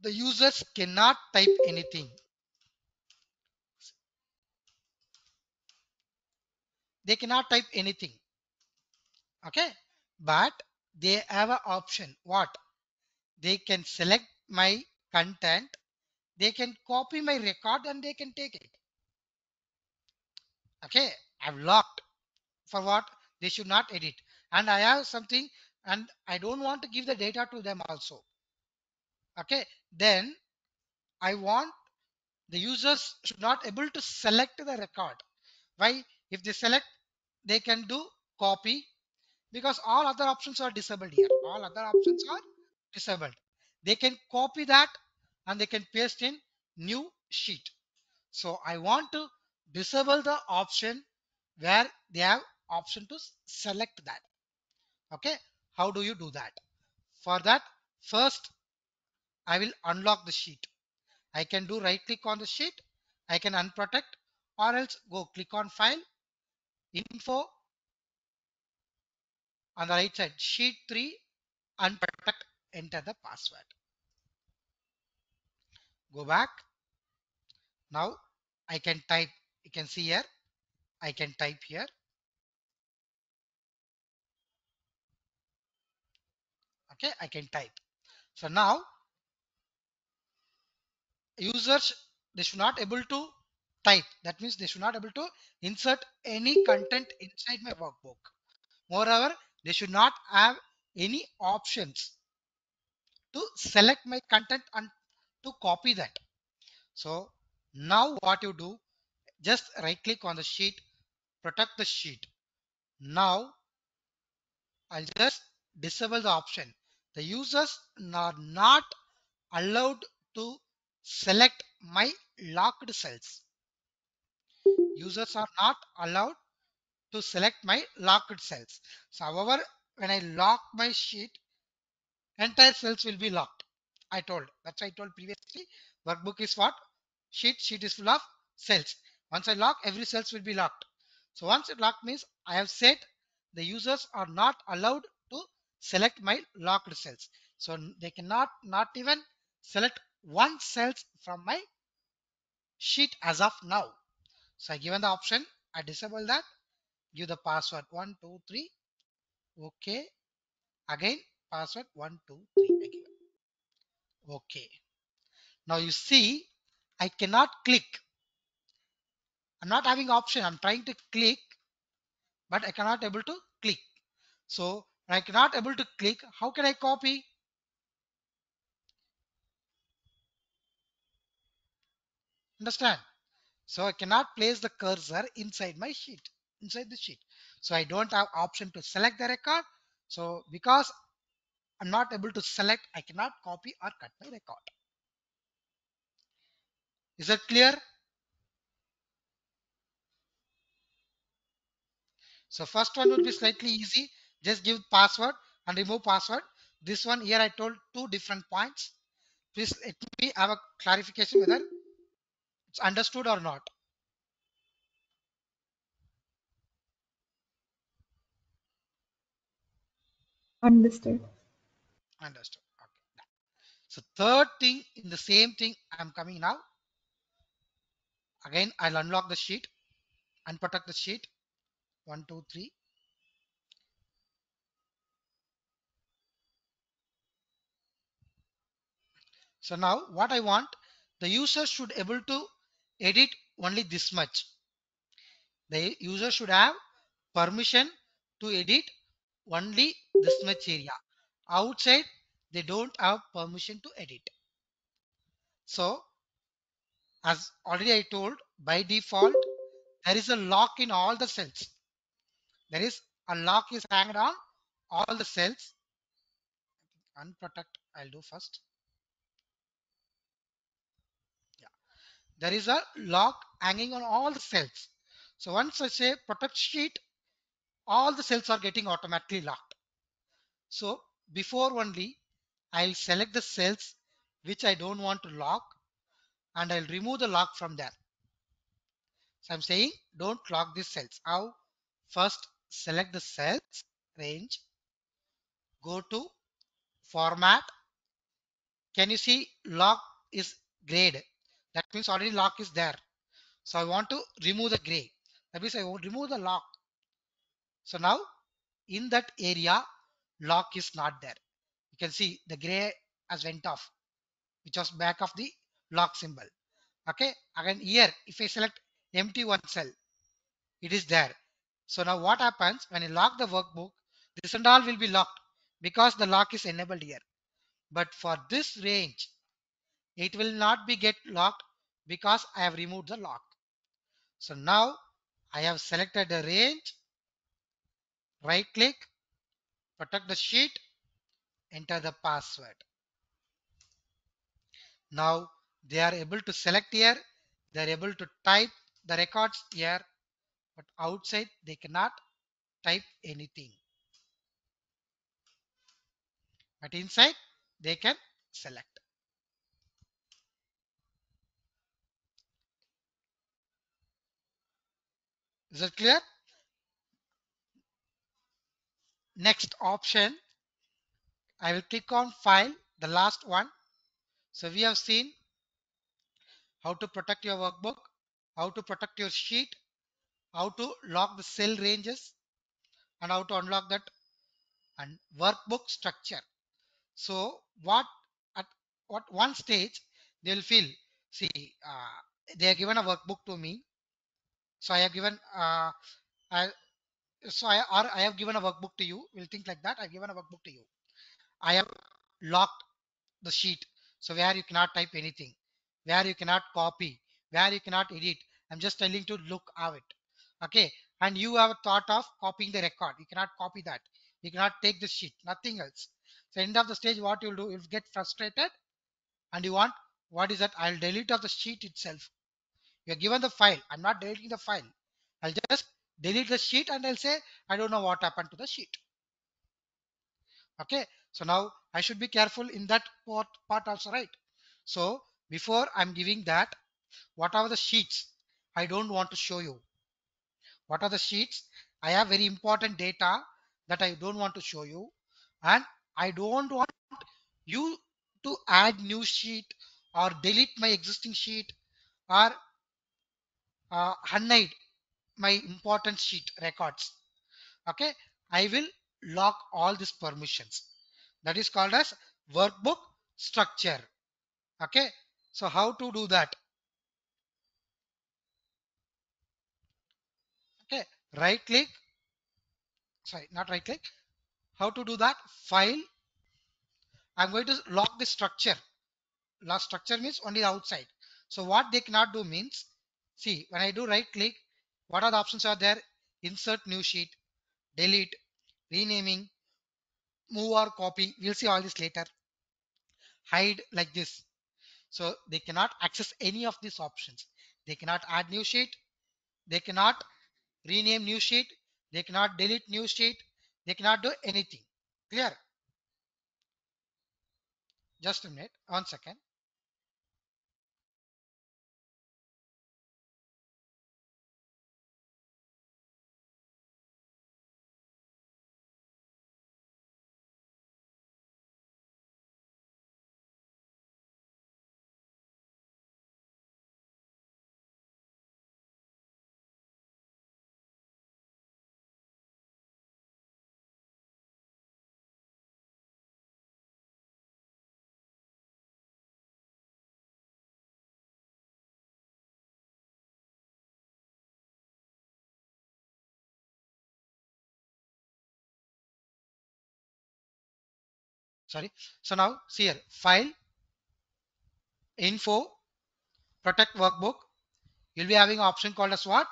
the users cannot type anything. They cannot type anything. Okay. But they have an option. What? They can select my content. They can copy my record and they can take it. Okay. I've locked for what they should not edit and I have something and I don't want to give the data to them also okay then I want the users should not able to select the record why if they select they can do copy because all other options are disabled here. All other options are disabled. They can copy that and they can paste in new sheet. So I want to disable the option where they have option to select that. Okay? How do you do that? For that first I will unlock the sheet. I can do right click on the sheet. I can unprotect or else go click on file info. On the right side sheet 3 and unprotect enter the password. Go back. Now I can type you can see here I can type here. Okay I can type. So now users they should not able to type. That means they should not able to insert any content inside my workbook. Moreover they should not have any options to select my content and to copy that. So now what you do just right click on the sheet protect the sheet. Now I'll just disable the option. The users are not allowed to select my locked cells users are not allowed to select my locked cells. So however when I lock my sheet entire cells will be locked. I told that's I told previously workbook is what? Sheet sheet is full of cells. Once I lock every cells will be locked. So once it locked means I have said the users are not allowed to select my locked cells. So they cannot not even select one cells from my sheet as of now so I given the option. I disable that. Give the password one two three. Okay. Again password one two three. Again okay. Now you see I cannot click. I'm not having option. I'm trying to click but I cannot able to click. So I cannot able to click how can I copy? Understand so I cannot place the cursor inside my sheet inside the sheet. So I don't have option to select the record. So because I'm not able to select I cannot copy or cut my record. Is that clear? So first one would be slightly easy. Just give password and remove password. This one here I told two different points. Please let me have a clarification whether it's understood or not. Understood. understood. Okay. So third thing in the same thing i'm coming now. Again i'll unlock the sheet unprotect the sheet. One two three. So now what i want the user should able to edit only this much. The user should have permission to edit only this much area. Outside they don't have permission to edit. So as already i told by default there is a lock in all the cells. There is a lock is hanged on all the cells. Unprotect i'll do first there is a lock hanging on all the cells. So once i say protect sheet all the cells are getting automatically locked. So before only i'll select the cells which i don't want to lock and i'll remove the lock from there. So i'm saying don't lock these cells. How first select the cells range go to format. Can you see lock is grayed that means already lock is there. So i want to remove the gray. That means i will remove the lock. So now in that area lock is not there. You can see the gray has went off which was back of the lock symbol. Okay? Again here if i select empty one cell it is there. So now what happens? When you lock the workbook, this and all will be locked because the lock is enabled here. But for this range, it will not be get locked because I have removed the lock. So now I have selected the range, right click, protect the sheet, enter the password. Now they are able to select here, they are able to type the records here, but outside they cannot type anything. But inside they can select. Is that clear? Next option, I will click on file, the last one. So we have seen how to protect your workbook, how to protect your sheet, how to lock the cell ranges, and how to unlock that and workbook structure. So what at what one stage they will feel, see, uh, they are given a workbook to me. So I have given, uh, I, so I, or I have given a workbook to you. We'll think like that. I've given a workbook to you. I have locked the sheet. So where you cannot type anything, where you cannot copy, where you cannot edit. I'm just telling to look at it. Okay. And you have thought of copying the record. You cannot copy that. You cannot take the sheet, nothing else. So end of the stage, what you'll do, you'll get frustrated and you want, what is that? I'll delete of the sheet itself. You're given the file. I'm not deleting the file. I'll just delete the sheet and I'll say, I don't know what happened to the sheet. Okay. So now I should be careful in that part, part also, right? So before I'm giving that, what are the sheets I don't want to show you? What are the sheets? I have very important data that I don't want to show you and I don't want you to add new sheet or delete my existing sheet or uh, hide my important sheet records. Okay, I will lock all these permissions. That is called as workbook structure. Okay, so how to do that? Okay, right click. Sorry, not right click. How to do that? File. I'm going to lock the structure. Lock structure means only outside. So what they cannot do means, see, when I do right click, what are the options are there? Insert new sheet, delete, renaming, move or copy. We'll see all this later. Hide like this. So they cannot access any of these options. They cannot add new sheet. They cannot rename new sheet. They cannot delete new sheet. They cannot do anything. Clear? Just a minute. One second. Sorry. So now see here, file, info, protect workbook. You'll be having option called as what?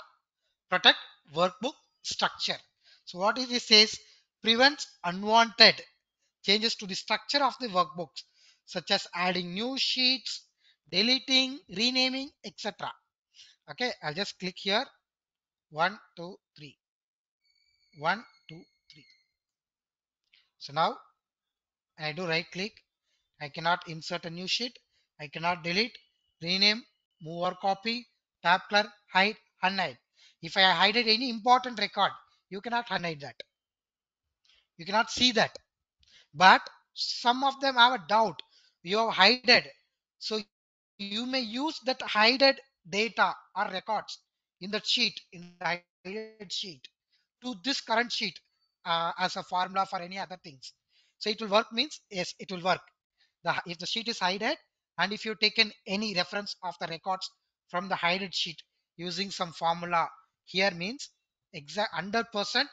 Protect workbook structure. So what it says prevents unwanted changes to the structure of the workbooks such as adding new sheets, deleting, renaming, etc. Okay, I'll just click here. One, two, three. One, two, three. So now I do right click. I cannot insert a new sheet. I cannot delete, rename, move or copy, tab clear, hide, unhide. If I hide any important record, you cannot unhide that. You cannot see that. But some of them have a doubt. You have hided. So you may use that hided data or records in the sheet, in the hided sheet to this current sheet uh, as a formula for any other things. So it will work means yes, it will work. The, if the sheet is hided and if you have taken any reference of the records from the hided sheet using some formula here means exact 100%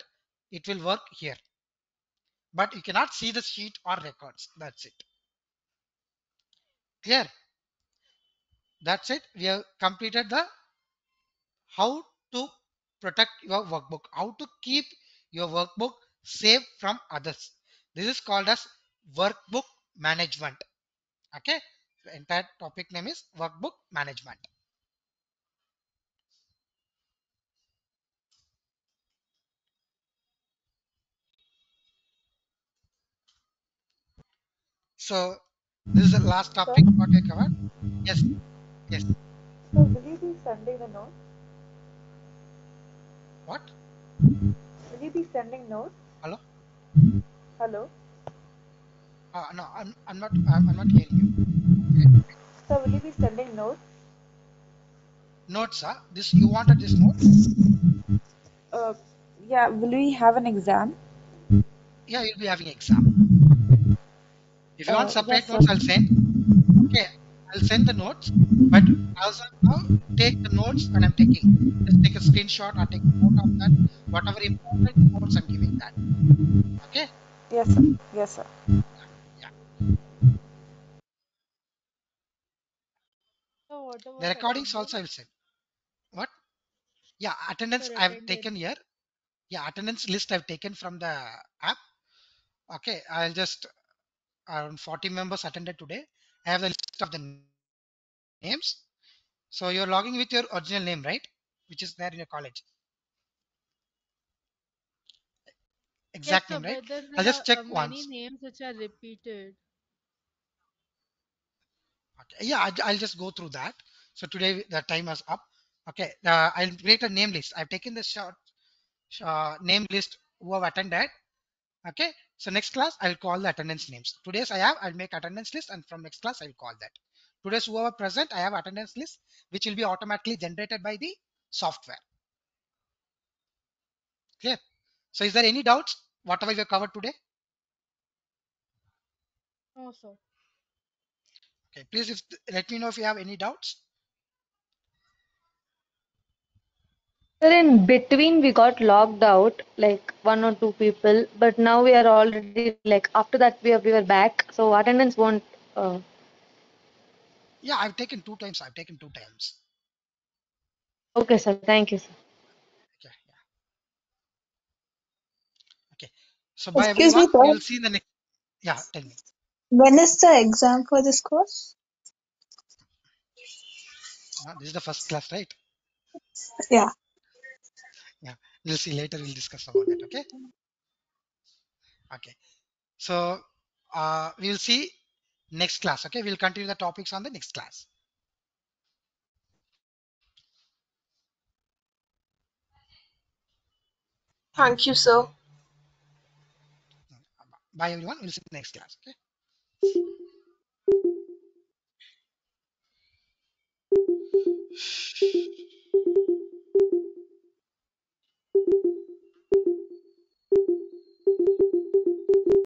it will work here. But you cannot see the sheet or records. That's it. Clear? That's it. We have completed the how to protect your workbook. How to keep your workbook safe from others this is called as workbook management. Okay? The entire topic name is workbook management. So this is the last topic what we covered yes. Yes. So will you be sending the notes? what? Will you be sending notes? Hello uh, no I'm, I'm not I'm, I'm not hearing you So will you be sending notes? notes huh? this you wanted this note Uh, yeah. Will we have an exam? yeah you'll be having exam if you want Uh, separate yes, notes sir. i'll send okay i'll send the notes but as of now take the notes when i'm taking just take a screenshot or take a note of that whatever important notes i'm giving that okay Yes, sir. Yes, sir. So the recordings also i will send what? Yeah attendance i've taken here. Yeah attendance list i've taken from the app. Okay i'll just around 40 members attended today. I have the list of the names. So you're logging with your original name right? Which is there in your college exact yes, name right? i'll there just are check uh, many once. names which are repeated. okay yeah I- i'll just go through that. So today the time is up. Okay uh, i'll create a name list. I've taken the short uh, name list who have attended. Okay so next class i'll call the attendance names. Today's i have i'll make attendance list and from next class i'll call that. Today's who whoever present i have attendance list which will be automatically generated by the software. Clear so is there any doubts whatever we have covered today No, sir. okay please if, let me know if you have any doubts Sir, in between we got logged out, like one or two people, but now we are already like after that we are we were back, so attendance won't. Uh, yeah i've taken two times i've taken two times okay, sir. Thank you, sir. okay yeah okay so bye Excuse me, everyone we sir. will see in the next yeah tell me When is the exam for this course? This is the first class right Yeah. yeah we'll see later we'll discuss about that okay okay so uh, we'll see next class okay we'll continue the topics on the next class Thank you, sir. Bye everyone. We'll see you next class. Okay.